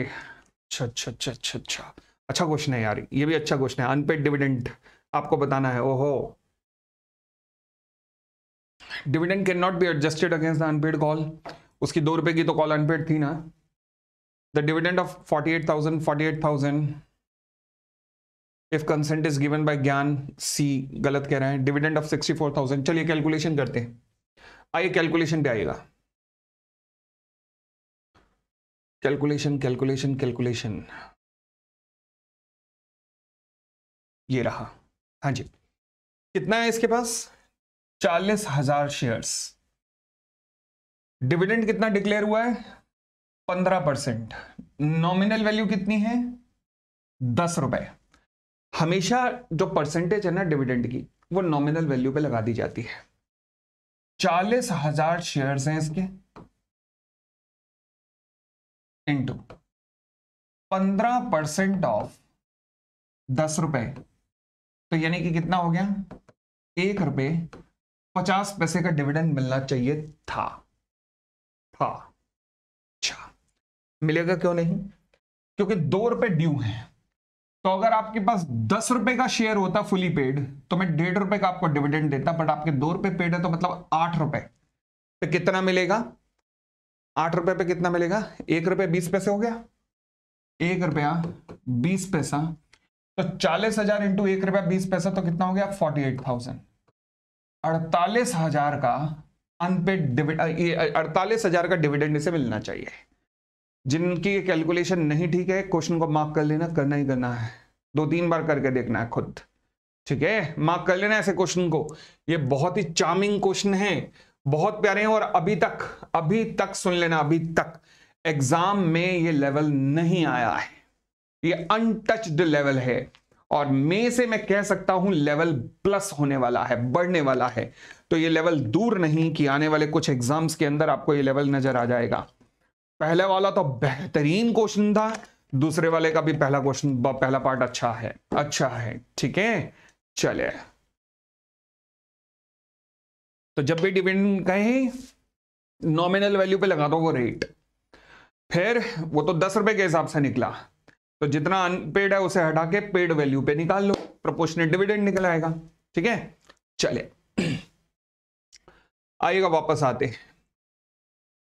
अच्छा अच्छा अच्छा अच्छा अच्छा अच्छा क्वेश्चन है यार, ये भी अच्छा क्वेश्चन है अनपेड डिविडेंड आपको बताना है, ओहो। Dividend can not be adjusted against the unpaid call उसकी दो रुपए की तो कॉल अनपेड थी ना। The dividend of forty eight thousand forty eight thousand if consent is given by Gyan सी गलत कह रहे हैं। Dividend of sixty four thousand चलिए कैलकुलेशन करते हैं। आइए कैलकुलेशन पे आइएगा। कैलकुलेशन कैलकुलेशन कैलकुलेशन ये रहा। हाँ जी। कितना है इसके पास? चालीस हज़ार शेयर्स डिविडेंड कितना डिक्लेयर हुआ है? पंद्रह परसेंट नॉमिनल वैल्यू कितनी है? दस रुपए। हमेशा जो परसेंटेज है ना डिविडेंड की, वो नॉमिनल वैल्यू पे लगा दी जाती है। चालीस हज़ार शेयर्स हैं इसके। इंटू पंद्रह परसेंट ऑफ़ दस रुपए। तो यानी कि कितना हो गया? एक रुपए पचास पैसे का डिविडेंड मिलना चाहिए था। था। अच्छा। मिलेगा क्यों नहीं? क्योंकि दो रुपए ड्यू है। तो अगर आपके पास दस रुपए का शेयर होता फुली पेड तो मैं डेढ़ रुपए का आपको डिविडेंड देता बट आपके दो रुपए पेड है तो मतलब आठ रुपए। पे कितना मिलेगा? आठ रुपए पे कितना मिलेगा? एक रुपए बीस पैसे हो गया। एक रुपया बीस पैसा तो चालीस हज़ार इंटू एक रुपया बीस पैसा तो कितना हो गया? Forty eight thousand. अड़तालीस हज़ार का अनपेड डिविडेंड अड़तालीस हज़ार का डिविडेंड इसे मिलना चाहिए। जिनकी कैलकुलेशन नहीं ठीक है क्वेश्चन को मार्क कर लेना, करना ही करना है। दो तीन बार करके देखना है खुद। ठीक है? मार्क कर लेना ऐसे क्वेश्चन को। ये बहुत ही चार्मिंग क्वेश्चन है। बहुत प्यारे हैं और अभी तक अभी तक सुन लेना, अभी तक। एग्ज़ाम में ये लेवल नहीं आया है। ये अनटच्ड लेवल है। और मे से मैं कह सकता हूँ लेवल प्लस होने वाला है, बढ़ने वाला है। तो ये लेवल दूर नहीं कि आने वाले कुछ एग्ज़ाम्स के अंदर आपको ये लेवल नज़र आ जाएगा। पहले वाला तो बेहतरीन क्वेश्चन था, दूसरे वाले का भी पहला क्वेश्चन पहला पार्ट अच्छा है अच्छा है, ठीक है? चले। तो जब भी डिविडेंड कहे नॉमिनल वैल्यू पे लगा दो वो रेट फिर वो तो दस रुपए के हिसाब से निकला। तो जितना अनपेड है उसे हटा के पेड वैल्यू पे निकाल लो। प्रोपोर्शनल डिविडेंड निकल आएगा ठीक है? चले आइएगा वापस आते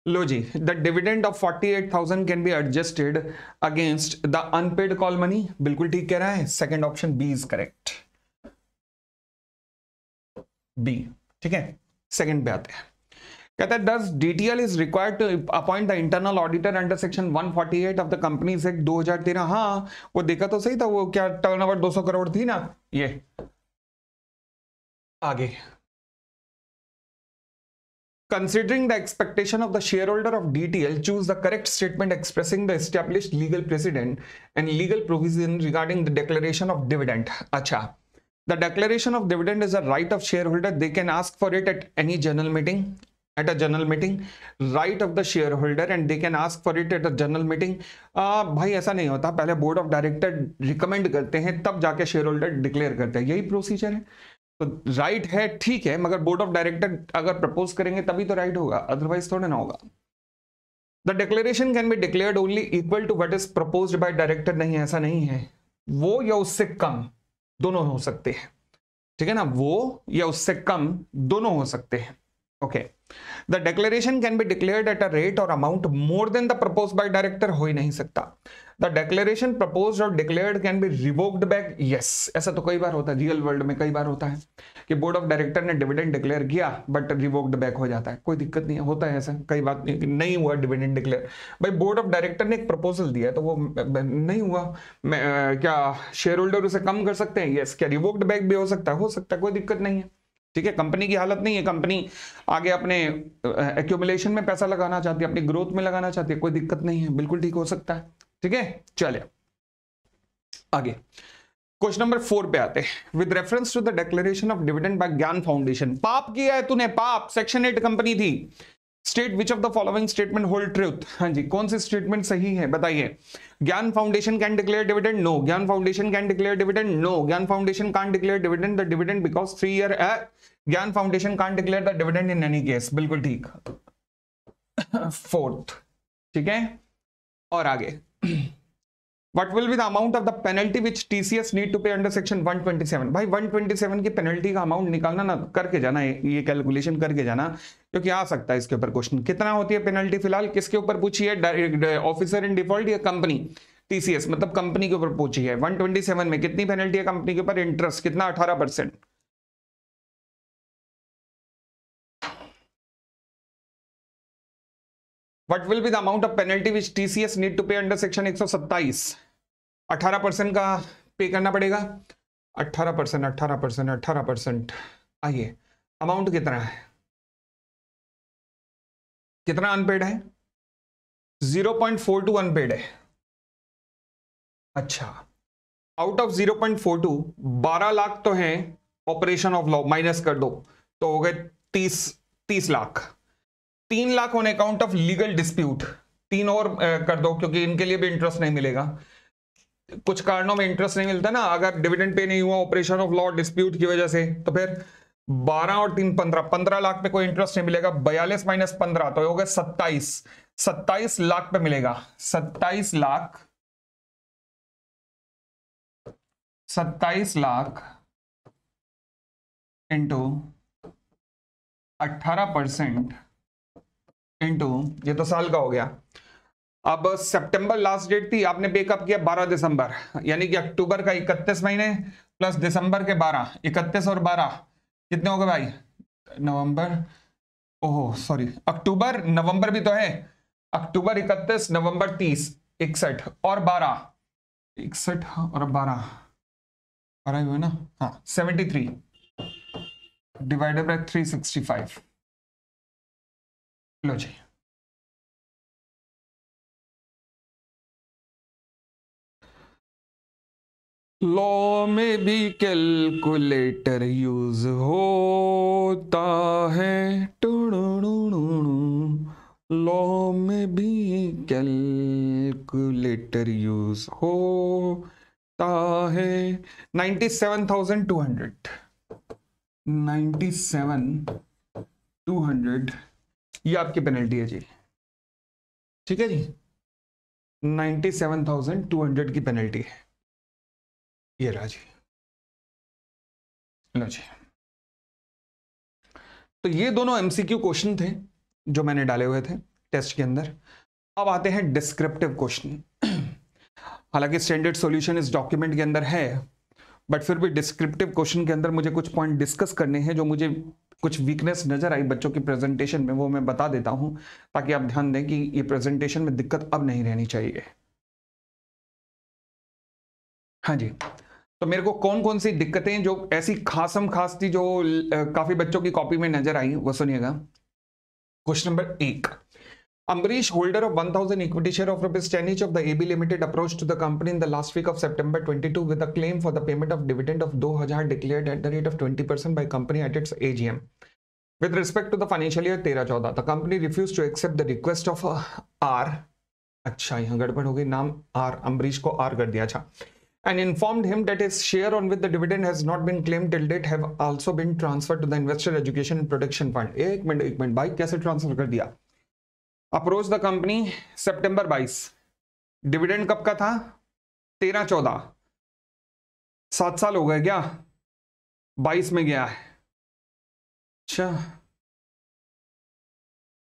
लो जी the dividend of 48,000 can be adjusted against the unpaid call money बिल्कुल ठीक कह रहा है। Second option B is correct B ठीक है? सेकंड पे आते हैं। कहता है does DTL is required to appoint the internal auditor under section 148 of the companies act 2013 हाँ वो देखा तो सही था वो क्या टर्नओवर 200 करोड़ थी ना ये आगे Considering the expectation of the shareholder of DTL, choose the correct statement expressing the established legal precedent and legal provision regarding the declaration of dividend. Acha. The declaration of dividend is a right of shareholder. They can ask for it at any general meeting. At a general meeting right of the shareholder and they can ask for it at a general meeting. uh, भाई ऐसा नहीं होता। पहले बोर्ड ऑफ़ डायरेक्टर रिकमेंड करते हैं तब जाके शेयर होल्डर डिक्लेयर करते हैं। यही प्रोसीजर है। तो राइट है ठीक है मगर बोर्ड ऑफ़ डायरेक्टर अगर प्रपोज करेंगे तभी तो राइट होगा। अदरवाइज़ थोड़ा ना होगा। The declaration can be declared only equal to what is propose by director नहीं ऐसा नहीं है। वो या उससे कम दोनों हो सकते हैं। ठीक है ना? वो या उससे कम दोनों हो सकते हैं। Okay okay. The declaration can be declared at a rate और amount more than the propose by director हो ही नहीं सकता। द डिक्लेरेशन प्रपोज और declared can be revoked back yes ऐसा तो कई बार होता है रियल वर्ल्ड में कई बार होता है कि बोर्ड ऑफ़ डायरेक्टर ने डिविडेंड डिक्लेयर किया बट रिवोक्ड बैक हो जाता है। कोई दिक्कत नहीं होता है ऐसा कई बात नहीं, नहीं हुआ डिविडेंड डिक्लेयर भाई बोर्ड ऑफ़ डायरेक्टर ने एक प्रपोजल दिया तो वो नहीं हुआ। मैं, क्या शेयर होल्डर उसे कम कर सकते हैं? यस क्या रिवोक्ड बैक भी हो सकता है? हो सकता है कोई दिक्कत नहीं है। ठीक है कंपनी की हालत नहीं है कंपनी आगे अपने एक्यूमुलेशन में पैसा लगाना चाहती है, अपनी ग्रोथ में लगाना चाहती है, कोई दिक्कत नहीं है, बिल्कुल ठीक हो सकता है, ठीक है, चलिए, आगे क्वेश्चन नंबर फोर पे आते हैं with reference to the declaration of dividend by Gyan foundation पाप किया है तूने, पाप सेक्शन एट कंपनी थी state which of the following statement hold truth हाँ जी, कौन सी स्टेटमेंट सही है, बताइए Gyan foundation can declare dividend no Gyan foundation can declare dividend no Gyan foundation can't declare dividend the dividend because three year Gyan foundation can't declare the dividend in any case बिल्कुल ठीक। फोर्थ ठीक है? और आगे। What will be the amount of the penalty which TCS need to pay under section 127 भाई 127 की पेनल्टी का अमाउंट निकालना ना, करके जाना, ये कैलकुलेशन करके जाना, क्योंकि आ सकता है इसके ऊपर क्वेश्चन कितना होती है पेनल्टी फ़िलहाल? किसके ऊपर पूछी है? ऑफिसर इन डिफ़ॉल्ट या कंपनी टीसीएस मतलब कंपनी के ऊपर पूछी है। 127 में कितनी पेनल्टी है कंपनी के ऊपर? इंटरेस्ट कितना? 18 percent what will be the amount of penalty which TCS need to pay under section 127 18 percent का पे करना पड़ेगा। 18 परसेंट अट्ठारह परसेंट अट्ठारह परसेंट आइए अमाउंट कितना है? कितना अनपेड है? Zero point four two unpaid है। अच्छा। Out of zero point four two बारह लाख तो है ऑपरेशन ऑफ़ लॉ माइनस कर दो। तो हो गए तीस तीस लाख। तीन lakh on account of legal dispute तीन और कर दो, क्योंकि इनके लिए भी इंटरेस्ट नहीं मिलेगा। कुछ कारणों में इंटरेस्ट नहीं मिलता ना, अगर डिविडेंड पे नहीं हुआ ऑपरेशन ऑफ़ लॉ डिस्प्यूट की वजह से तो फिर बारह और तीन पंद्रह पंद्रह लाख पे कोई इंटरेस्ट नहीं मिलेगा, बयालीस माइनस पंद्रह तो हो गया सत्ताईस। सत्ताईस लाख पे मिलेगा। सत्ताईस लाख सत्ताईस लाख इंटू अट्ठारह परसेंट इंटू ये तो साल का हो गया। अब सितंबर लास्ट डेट थी, आपने पेकअप किया 12 दिसंबर, यानी कि अक्टूबर का 31 महीने प्लस दिसंबर के 12 31 और 12 कितने हो गए भाई? नवंबर, ओहो सॉरी अक्टूबर, नवंबर भी तो है, अक्टूबर 31 नवंबर 30 इकसठ और 12 इकसठ और 12 बारह ना? हाँ 73 डिवाइडेड बाय 365 लो जी लॉ में भी कैलकुलेटर यूज़ होता है। लॉ में भी कैलकुलेटर यूज़ होता है। Ninety seven thousand two hundred ninety seven two hundred ये आपकी पेनल्टी है जी। ठीक है जी? Ninety seven thousand two hundred की पेनल्टी है। ये रहा जी। लो जी। तो ये दोनों एमसीक्यू क्वेश्चन थे, जो मैंने डाले हुए थे टेस्ट के अंदर। अब आते हैं डिस्क्रिप्टिव क्वेश्चन हालाँकि स्टैंडर्ड सॉल्यूशन इस डॉक्यूमेंट के अंदर है बट फिर भी डिस्क्रिप्टिव क्वेश्चन के अंदर मुझे कुछ पॉइंट डिस्कस करने हैं जो मुझे कुछ वीकनेस नज़र आई बच्चों की प्रेजेंटेशन में, वो मैं बता देता हूँ, ताकि आप ध्यान दें कि ये प्रेजेंटेशन में दिक्कत अब नहीं रहनी चाहिए। हाँ जी तो मेरे को कौन कौन सी दिक्कतें जो ऐसी खासम खास थी जो काफ़ी बच्चों की कॉपी में नज़र आई, वो सुनिएगा। क्वेश्चन नंबर एक Ambarish, holder of 1000 equity share of rupees 10 each of the AB Limited, approached to the company in the last week of September 22 with a claim for the payment of dividend of 2000 declared at the rate of 20% by company at its AGM. With respect to the financial year 13-14, the company refused to accept the request of uh, R. अच्छा यहाँ गड़बड़ हो गई नाम R अम्बरीश को R कर दिया अच्छा and informed him that his share on which the dividend has not been claimed till date have also been transferred to the investor education and protection fund एक मिनट एक मिनट भाई कैसे ट्रांसफ़र कर दिया अप्रोच द कंपनी सितंबर 22 डिविडेंड कब का था? तेरह चौदह। सात साल हो गए क्या? बाईस में गया है। अच्छा।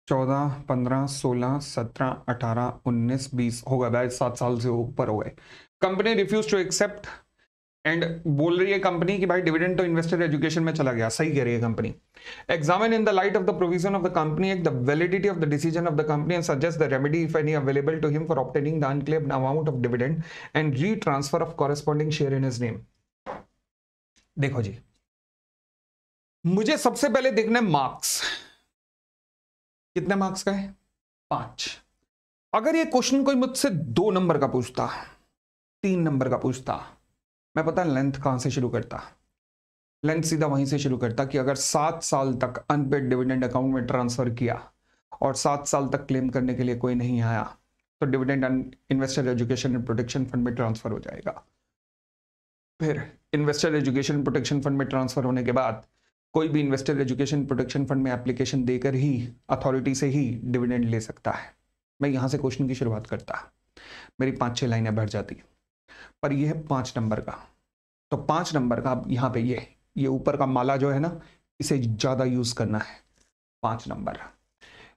चौदह, पंद्रह, सोलह, सत्रह, अठारह, उन्नीस, बीस। हो गए सात साल से ऊपर हो गए। Company refuse to accept and बोल रही है कंपनी की भाई डिविडेंड तो इन्वेस्टर एजुकेशन में चला गया, सही कह रही है company examine in the light of the provision of the company act the validity of the decision of the company and suggest the remedy if any available to him for obtaining the unclaim amount of dividend and retransfer of corresponding share in his name देखो जी, मुझे सबसे पहले देखना है मार्क्स कितने मार्क्स का है? पाँच. अगर ये क्वेश्चन कोई मुझसे दो नंबर का पूछता, तीन नंबर का पूछता मैं पता लेंथ कहाँ से शुरू करता? लेंथ सीधा वहीं से शुरू करता कि अगर सात साल तक अनपेड डिविडेंड अकाउंट में ट्रांसफ़र किया और सात साल तक क्लेम करने के लिए कोई नहीं आया तो dividend investor education and protection fund में ट्रांसफ़र हो जाएगा। फिर इन्वेस्टर एजुकेशन प्रोटेक्शन फंड में ट्रांसफ़र होने के बाद कोई भी इन्वेस्टर एजुकेशन प्रोटेक्शन फंड में एप्लीकेशन देकर ही अथॉरिटी से ही डिविडेंड ले सकता है। मैं यहाँ से क्वेश्चन की शुरुआत करता। मेरी पाँच छह लाइनें भर जाती। पर यह है पाँच नंबर का। तो पाँच नंबर का यहाँ पे ये ये ऊपर का माला जो है ना, इसे ज़्यादा यूज़ करना है। पाँच नंबर।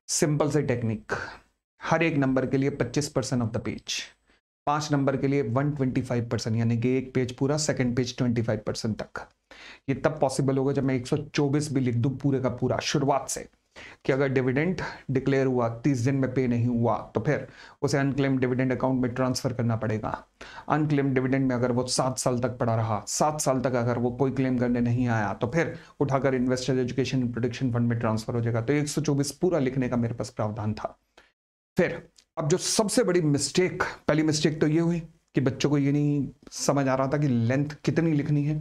सिंपल से टेक्निक। हर एक नंबर के लिए 25 परसेंट ऑफ़ द पेज। पाँच नंबर के लिए 125 परसेंट, यानी कि एक पेज पूरा, सेकंड पेज 25 परसेंट तक। ये तब पॉसिबल होगा जब मैं 124 भी लिख दूँ पूरे का पूरा, शुरुआत से। कि अगर डिविडेंड डिक्लेयर हुआ, तीस दिन में पे नहीं हुआ तो फिर उसे अनक्लेम डिविडेंड अकाउंट में ट्रांसफ़र करना पड़ेगा। अनक्लेम डिविडेंड में अगर वो सात साल तक पड़ा रहा, सात साल तक अगर वो कोई क्लेम करने नहीं आया तो फिर उठाकर इन्वेस्टर एजुकेशन प्रोटेक्शन फंड में ट्रांसफ़र हो जाएगा। तो 124 पूरा लिखने का मेरे पास प्रावधान था। फिर अब जो सबसे बड़ी मिस्टेक पहली मिस्टेक तो ये हुई कि बच्चों को ये नहीं समझ आ रहा था कि लेंथ कितनी लिखनी है।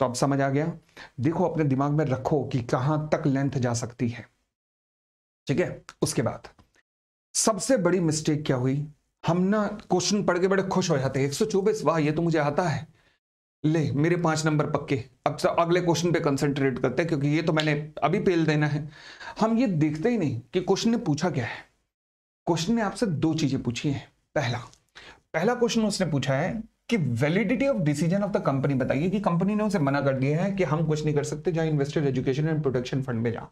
तो अब समझ आ गया। देखो, अपने दिमाग में रखो कि कहाँ तक लेंथ जा सकती है। ठीक है? उसके बाद। सबसे बड़ी मिस्टेक क्या हुई? हम ना क्वेश्चन पढ़ के बड़े खुश हो जाते हैं। एक सौ चौबीस वाह, ये तो मुझे आता है। ले, मेरे पाँच नंबर पक्के। अब अगले क्वेश्चन पे कंसंट्रेट करते हैं, क्योंकि ये तो मैंने अभी पेल देना है। हम ये देखते ही नहीं कि क्वेश्चन ने पूछा क्या है। क्वेश्चन ने आपसे दो चीज़ें पूछी हैं। पहला पहला क्वेश्चन उसने पूछा है कि validity of decision of the company बताइए कि कंपनी ने उसे मना कर दिया है कि हम कुछ नहीं कर सकते, जहाँ investor education and protection fund में जा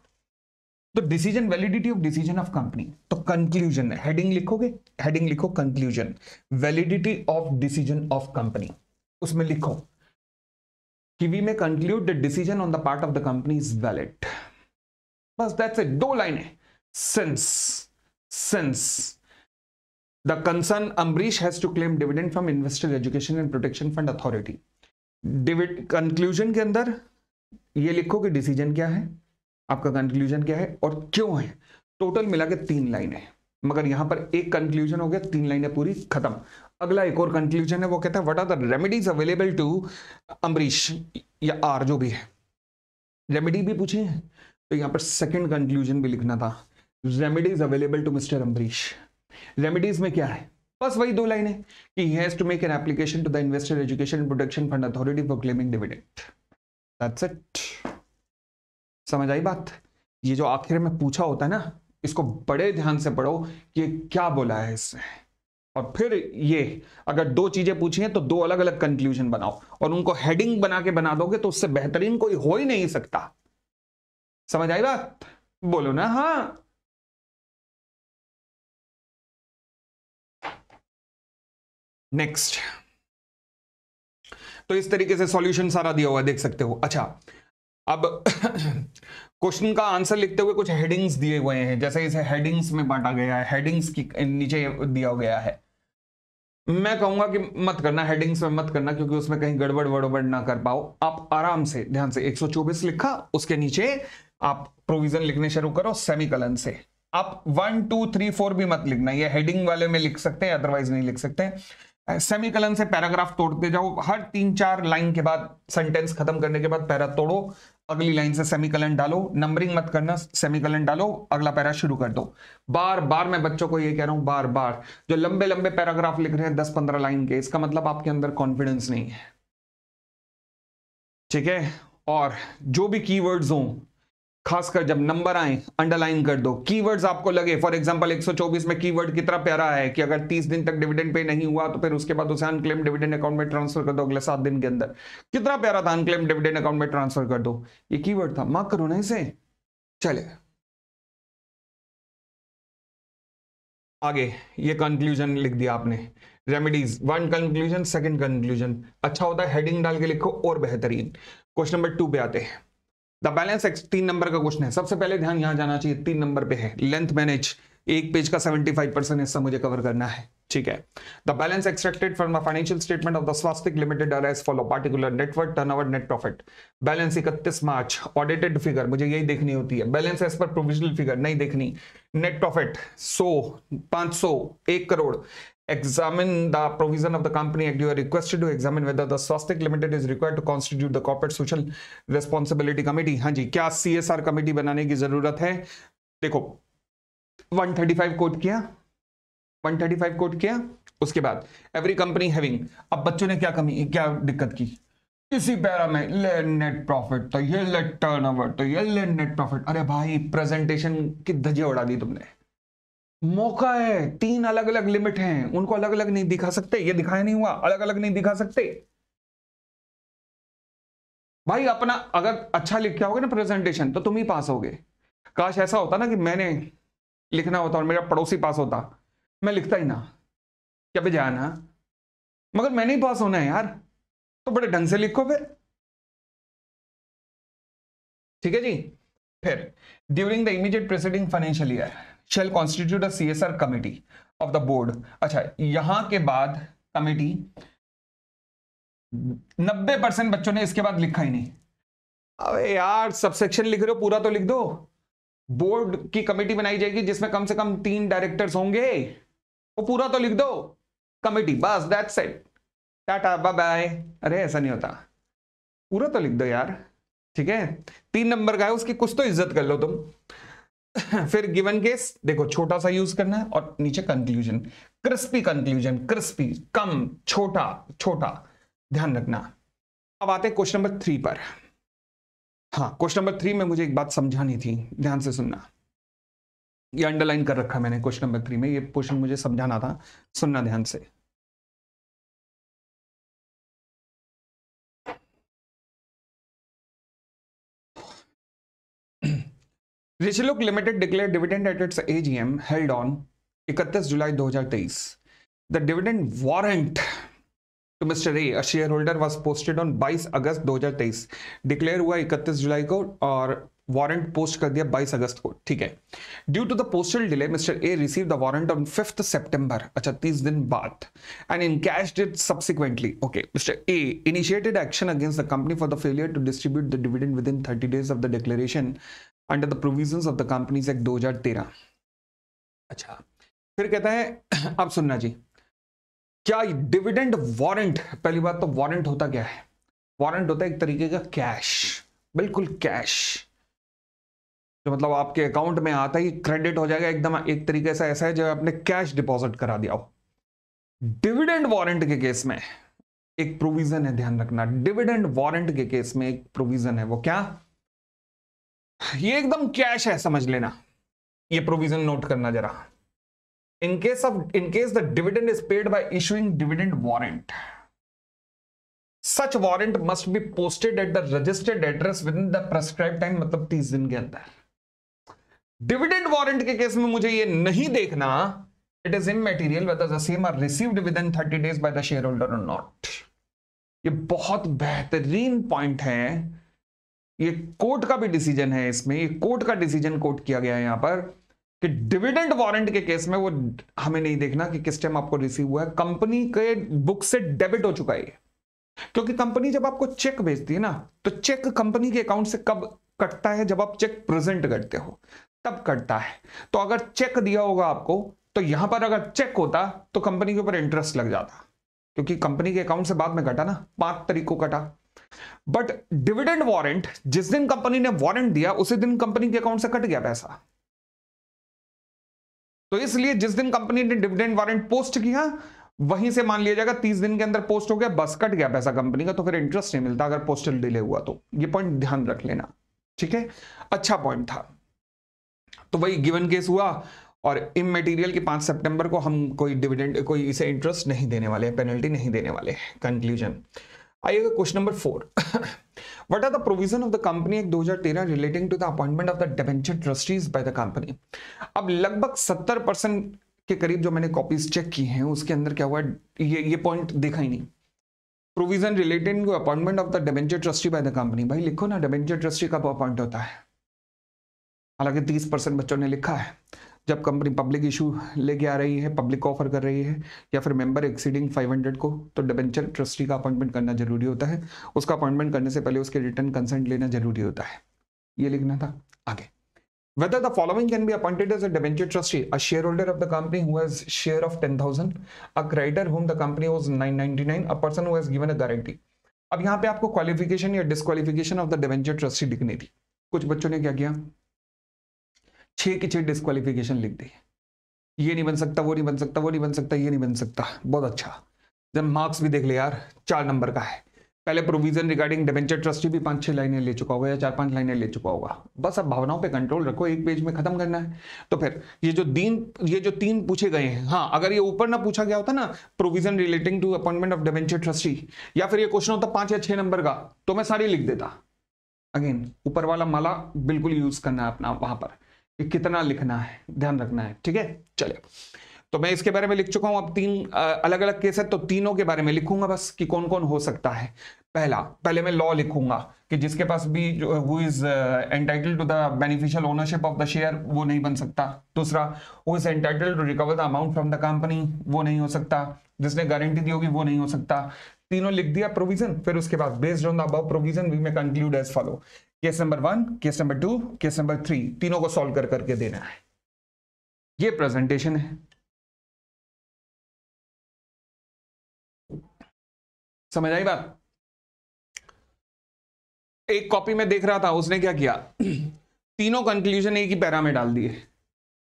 तो decision validity of decision of company तो कंक्लूजन हेडिंग लिखोगे? हेडिंग लिखो conclusion validity of decision of company उसमें लिखो। कि we may conclude the decision on the part of the company is valid बस दैट्स इट दो लाइनें since since The concern Ambrish has to claim dividend from Investor Education and Protection Fund Authority. Conclusion के अंदर ये लिखो कि डिसीज़न क्या है? आपका कंक्लूजन क्या है और क्यों है? टोटल मिला के तीन लाइन मगर यहाँ पर एक कंक्लूजन हो गया, तीन लाइनें पूरी, खत्म। अगला एक और कंक्लूजन है, वो कहता है what are the remedies available to Ambarish या आर जो भी है? रेमेडी भी पूछी है। तो यहाँ पर सेकंड कंक्लूजन भी लिखना था। Remedies available to mister Ambarish remedies में क्या है? बस वही दो लाइन कि has to make an application to the investor education protection fund authority for claiming dividend that's it समझ आई बात? ये जो आखिर में पूछा होता है ना, इसको बड़े ध्यान से पढ़ो कि क्या बोला है इसने। और फिर ये, अगर दो चीज़ें पूछी हैं तो दो अलग अलग कंक्लूजन बनाओ। और उनको हेडिंग बना के बना दोगे तो उससे बेहतरीन कोई हो ही नहीं सकता। समझ आई बात? बोलो ना हाँ। नेक्स्ट तो इस तरीके से सॉल्यूशन सारा दिया हुआ देख सकते हो। अच्छा अब क्वेश्चन का आंसर लिखते हुए कुछ हेडिंग्स दिए हुए हैं। जैसे इसे हेडिंग्स में बांटा गया है हेडिंग्स की, नीचे दिया गया है। मैं कहूँगा कि मत करना हेडिंग्स में मत करना, क्योंकि उसमें कहीं गड़बड़, वड़बड़ ना कर पाओ। आप आराम से, ध्यान से 124 लिखा, उसके नीचे आप प्रोविज़न लिखने शुरू करो सेमिकलन से। आप वन टू थ्री फोर भी मत लिखना, ये हेडिंग वाले में लिख सकते हैं अदरवाइज़ नहीं लिख सकते। सेमिकलन से पैराग्राफ तोड़ते जाओ। हर तीन, चार लाइन के बाद सेंटेंस खत्म करने के बाद पैरा तोड़ो। अगली लाइन से सेमिकलन डालो नंबरिंग मत करना, सेमिकलन डालो, अगला पैरा शुरू कर दो। बार बार मैं बच्चों को ये कह रहा हूँ, बार बार। जो लंबे लंबे पैराग्राफ लिख रहे हैं, दस, पंद्रह लाइन के, इसका मतलब आपके अंदर कॉन्फिडेंस नहीं है। ठीक है? और जो भी कीवर्ड्स हों खासकर जब नंबर आए अंडरलाइन कर दो। कीवर्ड्स आपको लगे फॉर एग्जांपल 124 में कीवर्ड कितना प्यारा है, कि अगर 30 दिन तक डिविडेंड पे नहीं हुआ तो फिर उसके बाद उसे अनक्लेम डिविडेंड अकाउंट में ट्रांसफ़र कर दो अगले सात दिन के अंदर। कितना प्यारा था अनक्लेम डिविडेंड अकाउंट में ट्रांसफ़र कर दो। ये कीवर्ड था। मार्क करो ना इसे। चले। आगे, ये कंक्लूजन लिख दिया आपने। Remedies one conclusion second conclusion अच्छा होता है हेडिंग डाल के लिखो, और बेहतरीन। क्वेश्चन नंबर टू पे आते हैं। द बैलेंस एक्स तीन नंबर का क्वेश्चन है। सबसे पहले ध्यान यहाँ जाना चाहिए, तीन नंबर पे है। लेंथ मैनेज, एक पेज का 75 परसेंट हिस्सा मुझे कवर करना है। ठीक है? The balance extracted from the financial statement of the Swastik limited follow. Particular network turnover, net profit. Balance 31 March, audited figure. मुझे यही देखनी होती है। बैलेंस एज पर प्रोविजनल फिगर, नहीं देखनी। नेट प्रॉफिट 100 500 एक crore. Examine the provision of the company act you are requested to examine whether the swastik limited is required to constitute the corporate social responsibility committee हाँ जी क्या CSR कमेटी बनाने की ज़रूरत है देखो 135 कोट किया 135 कोट किया उसके बाद एवरी कंपनी हैविंग अब बच्चों ने क्या कमी क्या दिक्कत की इसी पैरा में ले नेट प्रॉफिट तो ये ले टर्नओवर तो ये ले नेट प्रॉफिट अरे भाई प्रेजेंटेशन की धजिया उड़ा दी तुमने मौका है, तीन अलग अलग लिमिट हैं, उनको अलग अलग नहीं दिखा सकते, ये दिखाया नहीं हुआ अलग अलग नहीं दिखा सकते। भाई अपना, अगर अच्छा लिख के आओगे ना प्रेजेंटेशन तो तुम ही पास होगे। काश ऐसा होता ना कि मैंने लिखना होता और मेरा पड़ोसी पास होता। मैं लिखता ही ना। क्या भी जाना। मगर मैंने ही पास होना है यार। तो बड़े ढंग से लिखो फिर। ठीक है जी? फिर during the immediate preceding financial year shall constitute a CSR committee of the board अच्छा यहाँ के बाद कमिटी नब्बे परसेंट बच्चों ने इसके बाद लिखा ही नहीं। अबे यार सबसेक्शन लिख रहे हो, पूरा तो लिख दो। बोर्ड की कमेटी बनाई जाएगी जिसमें कम से कम तीन डायरेक्टर्स होंगे। वो पूरा तो लिख दो। कमेटी बस that's it tata bye bye अरे, ऐसा नहीं होता। पूरा तो लिख दो यार। ठीक है? तीन नंबर का है, उसकी कुछ तो इज़्ज़त कर लो तुम। फिर गिवन केस देखो, छोटा सा यूज़ करना है और नीचे कंक्लूजन क्रिस्पी कंक्लूजन क्रिस्पी कम, छोटा छोटा। ध्यान रखना। अब आते क्वेश्चन नंबर थ्री पर। हाँ क्वेश्चन नंबर थ्री में मुझे एक बात समझानी थी, ध्यान से सुनना। ये अंडरलाइन कर रखा मैंने क्वेश्चन नंबर थ्री में, ये क्वेश्चन मुझे समझाना था, सुनना ध्यान से। Richlook limited declare dividend at its AGM held on 31 July 2023 the dividend warrant to mister A shareholder was posted on 22 August 2023 declare हुआ 31 जुलाई को और वारंट पोस्ट कर दिया 22 अगस्त को, ठीक है? Due to the postal delay mister A receive the warrant on fifth सितंबर अच्छा तीस दिन बाद and encash it subsequently okay mister A initiated action against the company for the failure to distribute the dividend within thirty days of the declaration under the provision of the Companies Act 2013 अच्छा फिर कहता है अब सुनना जी। क्या डिविडेंड वारंट पहली बात तो वारंट होता क्या है? वारंट होता है एक तरीके का कैश बिल्कुल कैश जो मतलब आपके अकाउंट में आता ही क्रेडिट हो जाएगा, एकदम एक तरीके से ऐसा है जो आपने कैश डिपॉजिट करा दिया हो। डिविडेंड वारंट के केस में एक प्रोविज़न है, ध्यान रखना। डिविडेंड वारंट के केस में एक प्रोविज़न है, वो क्या? ये एकदम कैश है, समझ लेना। ये प्रोविज़न नोट करना जरा। In case of in case the dividend is paid by issuing dividend warrant such warrant must be posted at the registered address within the prescribed time मतलब तीस दिन के अंदर। डिविडेंड वॉरेंट के केस में मुझे ये नहीं देखना। It is immaterial are received within thirty days by the shareholder not ये बहुत बेहतरीन पॉइंट है। ये कोर्ट का भी डिसीज़न है इसमें, ये कोर्ट का डिसीज़न कोर्ट किया गया है यहाँ पर कि डिविडेंड वारंट के केस में वो हमें नहीं देखना कि किस टाइम आपको रिसीव हुआ है। कंपनी के बुक से डेबिट हो चुका है क्योंकि कंपनी जब आपको चेक भेजती है ना तो चेक कंपनी के अकाउंट से कब कटता है? जब आप चेक प्रेजेंट करते हो, तब कटता है। तो अगर चेक दिया होगा आपको तो यहाँ पर अगर चेक होता तो कंपनी के ऊपर इंटरेस्ट लग जाता। क्योंकि कंपनी के अकाउंट से बाद में कटा ना, पाँच तरीक को कटा। बट डिविडेंड वारंट जिस दिन कंपनी ने वारंट दिया, उसी दिन कंपनी के अकाउंट से कट गया पैसा। तो इसलिए जिस दिन कंपनी ने डिविडेंड वारंट पोस्ट किया, वहीं से मान लिया जाएगा, तीस दिन के अंदर पोस्ट हो गया, बस कट गया पैसा कंपनी का तो फिर इंटरेस्ट नहीं मिलता अगर पोस्टल डिले हुआ तो। ये पॉइंट ध्यान रख लेना, ठीक है? अच्छा पॉइंट था। तो वही गिवन केस हुआ, और इमेटीरियल के पाँच सितंबर को हम कोई डिविडेंड कोई इसे इंटरेस्ट नहीं देने वाले पेनल्टी नहीं देने वाले कंक्लूजन आइएगा question number four. What are the provision of the Company Act 2013 relating to the appointment of the debenture trustees by the company? अब लगभग 70 परसेंट के करीब जो मैंने कॉपीज चेक की हैं, उसके अंदर क्या हुआ ये ये पॉइंट देखा ही नहीं। Provision related to appointment of the debenture trustee by the company भाई लिखो ना डेबेंचर ट्रस्टी कब अपॉइंट होता है? हालाँकि 30 परसेंट बच्चों ने लिखा है। जब कंपनी पब्लिक इशू लेके आ रही है पब्लिक ऑफ़र कर रही है या फिर मेंबर एक्सीडिंग 500 को तो डिबेंचर ट्रस्टी का अपॉइंटमेंट करना ज़रूरी होता है। उसका अपॉइंटमेंट करने से पहले उसके रिटर्न कंसेंट लेना ज़रूरी होता है। ये लिखना था आगे। Whether the following can be appointed as a debenture trustee, a shareholder of the company who has share of 10,000, a creditor whom the company owes 999, a person who has given a guarantee. अब यहाँ पे आपको क्वालिफिकेशन या disqualification of the debenture trustee लिखनी थी। कुछ बच्चों ने क्या किया? छह की छह डिस्कालिफिकेशन लिख दी। ये नहीं बन सकता, वो नहीं बन सकता, वो नहीं बन सकता, ये नहीं बन सकता। बहुत अच्छा। जब मार्क्स भी देख ले यार, चार नंबर का है। पहले प्रोविज़न रिगार्डिंग डिवेंचर ट्रस्टी भी पाँच छह लाइनें ले चुका होगा या चार पाँच लाइनें ले चुका होगा। बस अब भावनाओं पे कंट्रोल रखो, एक पेज में खत्म करना है। तो फिर, ये जो तीन, ये जो तीन पूछे गए हैं हाँ अगर ये ऊपर ना पूछा गया होता ना provision relating to appointment of debenture trustee या फिर ये क्वेश्चन होता पाँच या छह नंबर का तो मैं सारी लिख देता। अगेन ऊपर वाला माला बिल्कुल यूज़ करना है अपना, वहाँ पर। कि कितना लिखना है, ध्यान रखना है, ठीक है? चलिए तो मैं इसके बारे में लिख चुका हूँ। अब तीन अलग अलग केस है तो तीनों के बारे में लिखूँगा बस कि कौन कौन हो सकता है। पहला, पहले मैं लॉ लिखूँगा कि जिसके पास भी who is entitle to the beneficial ownership of the share वो नहीं बन सकता। दूसरा who is entitle to recover the amount from the company वो नहीं हो सकता। जिसने गारंटी दी होगी, वो नहीं हो सकता। तीनों लिख दिया प्रोविज़न फिर उसके बाद based on the above provision we may conclude as follow case number one case number two case number three तीनों को सॉल्व कर करके देना है। ये प्रेजेंटेशन है। समझ आई बात? एक कॉपी में देख रहा था, उसने क्या किया? तीनों कंक्लूजन एक ही पैरा में डाल दिए।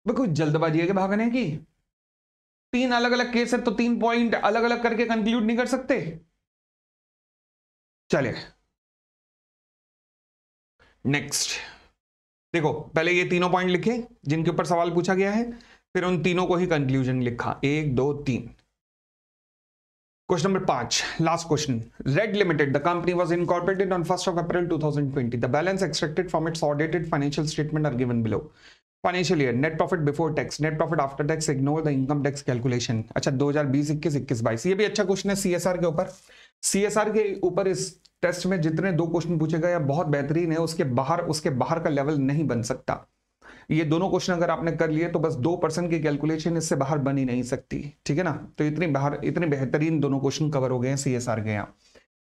कोई जल्दबाजी है कि भागने की? तीन अलग अलग केस है तो तीन पॉइंट अलग अलग करके कंक्लूड नहीं कर सकते? चले नेक्स्ट देखो, पहले ये तीनों पॉइंट लिखे, जिनके ऊपर सवाल पूछा गया है, फिर उन तीनों को ही कंक्लूजन लिखा। एक, दो, तीन। क्वेश्चन नंबर पाँच last question red limited the company was incorporated on first of April 2020 the balance extracted from its audited financial statement are given below financial year net profit before tax net profit after tax ignore the income tax calculation अच्छा 2020 21 21 22 ये भी अच्छा क्वेश्चन है सीएसआर के ऊपर। सीएसआर के ऊपर इस टेस्ट में जितने दो क्वेश्चन पूछे गए बहुत बेहतरीन है, उसके बाहर उसके बाहर का लेवल नहीं बन सकता। ये दोनों क्वेश्चन अगर आपने कर लिए तो बस दो परसेंट की कैलकुलेशन इससे बाहर बन ही नहीं सकती, ठीक है ना? तो इतनी बाहर, इतने बेहतरीन दोनों क्वेश्चन कवर हो गए हैं सी एस आर के यहाँ।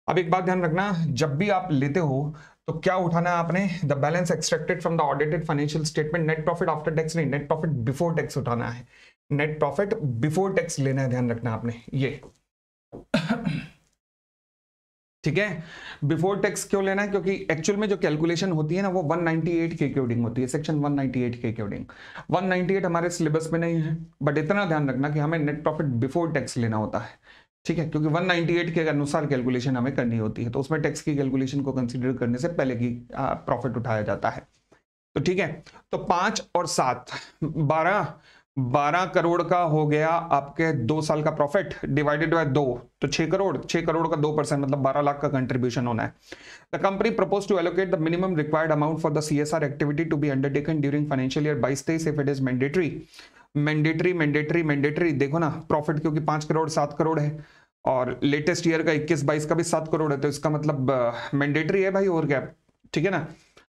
अब एक बात ध्यान रखना, जब भी आप लेते हो तो क्या उठाना है आपने? The balance extracted from the audited financial statement net profit after tax नहीं नेट प्रॉफिट बिफोर टैक्स उठाना है। नेट प्रॉफिट बिफोर टैक्स लेना है, ध्यान रखना आपने, ये। ठीक है? बिफोर टैक्स क्यों लेना है? क्योंकि एक्चुअल में जो कैलकुलेशन होती है ना, वो 198 के अकॉर्डिंग होती है। सेक्शन 198 के अकॉर्डिंग 198 हमारे सिलेबस में नहीं है। बट इतना ध्यान रखना कि हमें नेट प्रॉफिट बिफोर टैक्स लेना होता है। ठीक है? क्योंकि 198 के अनुसार कैलकुलेशन हमें करनी होती है तो उसमें टैक्स की कैलकुलेशन को कंसिडर करने से पहले की प्रॉफिट उठाया जाता है। तो ठीक है? तो पाँच और सात। बारह बारह करोड़ का हो गया आपके दो साल का प्रॉफिट डिवाइडेड बाय दो तो छह करोड़ छह करोड़ का दो परसेंट मतलब बारह लाख का कंट्रीब्यूशन होना है। The company propose to allocate the minimum required amount for the CSR activity to be undertaken during financial year बाईस तेईस if it is mandatory mandatory mandatory mandatory देखो ना प्रॉफिट क्योंकि पाँच करोड़, सात करोड़ है, और लेटेस्ट ईयर का इक्कीस, बाईस का भी सात करोड़ है तो इसका मतलब मैंडेटरी है भाई, और क्या? ठीक है ना?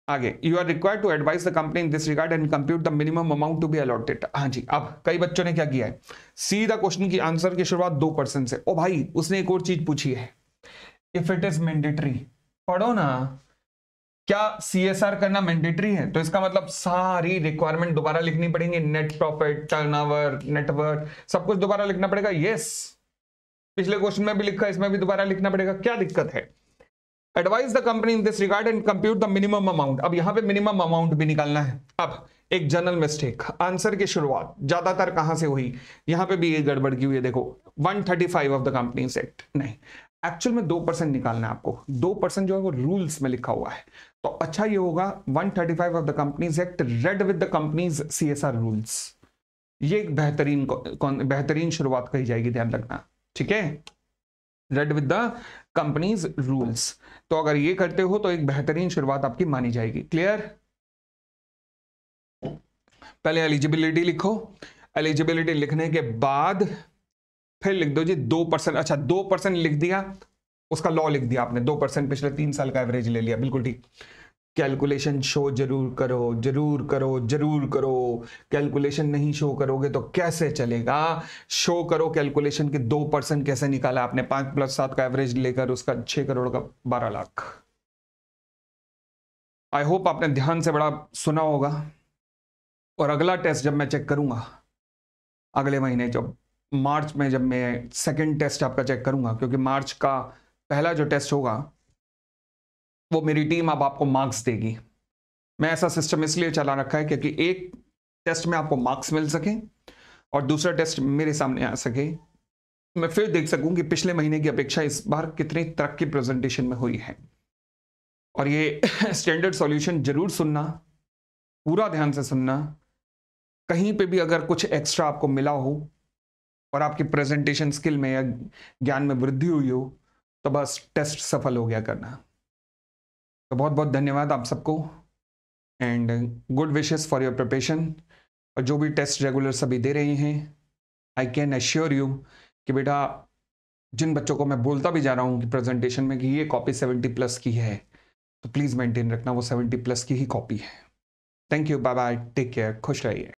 आगे you are required to advise the company in this regard and compute the minimum amount to be allotted हाँ जी, अब कई बच्चों ने क्या किया है? सीधा क्वेश्चन की आंसर की शुरुआत दो परसेंट से। ओ भाई, उसने एक और चीज़ पूछी है। इफ़ इट इज़ मैंडेटरी पढ़ो ना। क्या सीएसआर करना मैंडेटरी है? तो इसका मतलब सारी रिक्वायरमेंट दोबारा लिखनी पड़ेगी। नेट प्रॉफिट टर्नओवर नेटवर्क सब कुछ दोबारा लिखना पड़ेगा? यस पिछले क्वेश्चन में भी लिखा, इसमें भी दोबारा लिखना पड़ेगा। क्या दिक्कत है? Advise the company in this regard and compute the minimum amount अब यहाँ पे मिनिमम अमाउंट भी निकालना है। अब एक जनरल मिस्टेक आंसर की शुरुआत ज़्यादातर कहाँ से हुई? यहाँ पे भी एक गड़बड़ की हुई है, देखो। 135 ऑफ़ द कंपनी सेक्ट नहीं। एक्चुअल में दो परसेंट निकालना है आपको। दो परसेंट जो है वो रूल्स में लिखा हुआ है। तो अच्छा ये होगा 135 of the Companies Act read with the companies CSR rules ये एक बेहतरीन बेहतरीन शुरुआत कही जाएगी, ध्यान रखना। ठीक है? Read with the companies rules तो अगर ये करते हो तो एक बेहतरीन शुरुआत आपकी मानी जाएगी। क्लियर पहले एलिजिबिलिटी लिखो। एलिजिबिलिटी लिखने के बाद फिर लिख दो जी, दो परसेंट। अच्छा दो परसेंट लिख दिया, उसका लॉ लिख दिया आपने। दो परसेंट पिछले तीन साल का एवरेज ले लिया। बिल्कुल ठीक। कैलकुलेशन शो ज़रूर करो ज़रूर करो ज़रूर करो। कैलकुलेशन नहीं शो करोगे तो कैसे चलेगा? शो करो कैलकुलेशन के दो परसेंट कैसे निकाला आपने? पाँच प्लस सात का एवरेज लेकर उसका छह करोड़ का बारह लाख। आई होप आपने ध्यान से बड़ा सुना होगा। और अगला टेस्ट जब मैं चेक करूँगा, अगले महीने जब, मार्च में जब मैं सेकेंड टेस्ट आपका चेक करूँगा, क्योंकि मार्च का पहला जो टेस्ट होगा वो मेरी टीम अब आपको मार्क्स देगी। मैं ऐसा सिस्टम इसलिए चला रखा है क्योंकि एक टेस्ट में आपको मार्क्स मिल सके और दूसरा टेस्ट मेरे सामने आ सके। मैं फिर देख सकूँ कि पिछले महीने की अपेक्षा इस बार कितनी तरक्की प्रेजेंटेशन में हुई है। और ये स्टैंडर्ड सॉल्यूशन ज़रूर सुनना, पूरा ध्यान से सुनना। कहीं पे भी अगर कुछ एक्स्ट्रा आपको मिला हो और आपकी प्रेजेंटेशन स्किल में या ज्ञान में वृद्धि हुई हो तो बस टेस्ट सफल हो गया करना। तो बहुत बहुत धन्यवाद आप सबको। And good wishes for your preparation और जो भी टेस्ट रेगुलर सभी दे रहे हैं आई कैन एश्योर यू कि बेटा, जिन बच्चों को मैं बोलता भी जा रहा हूँ कि प्रेजेंटेशन में कि ये कॉपी सेवेंटी प्लस की है तो प्लीज़ मेंटेन रखना, वो सेवेंटी प्लस की ही कॉपी है। Thank you bye bye take care खुश रहिए।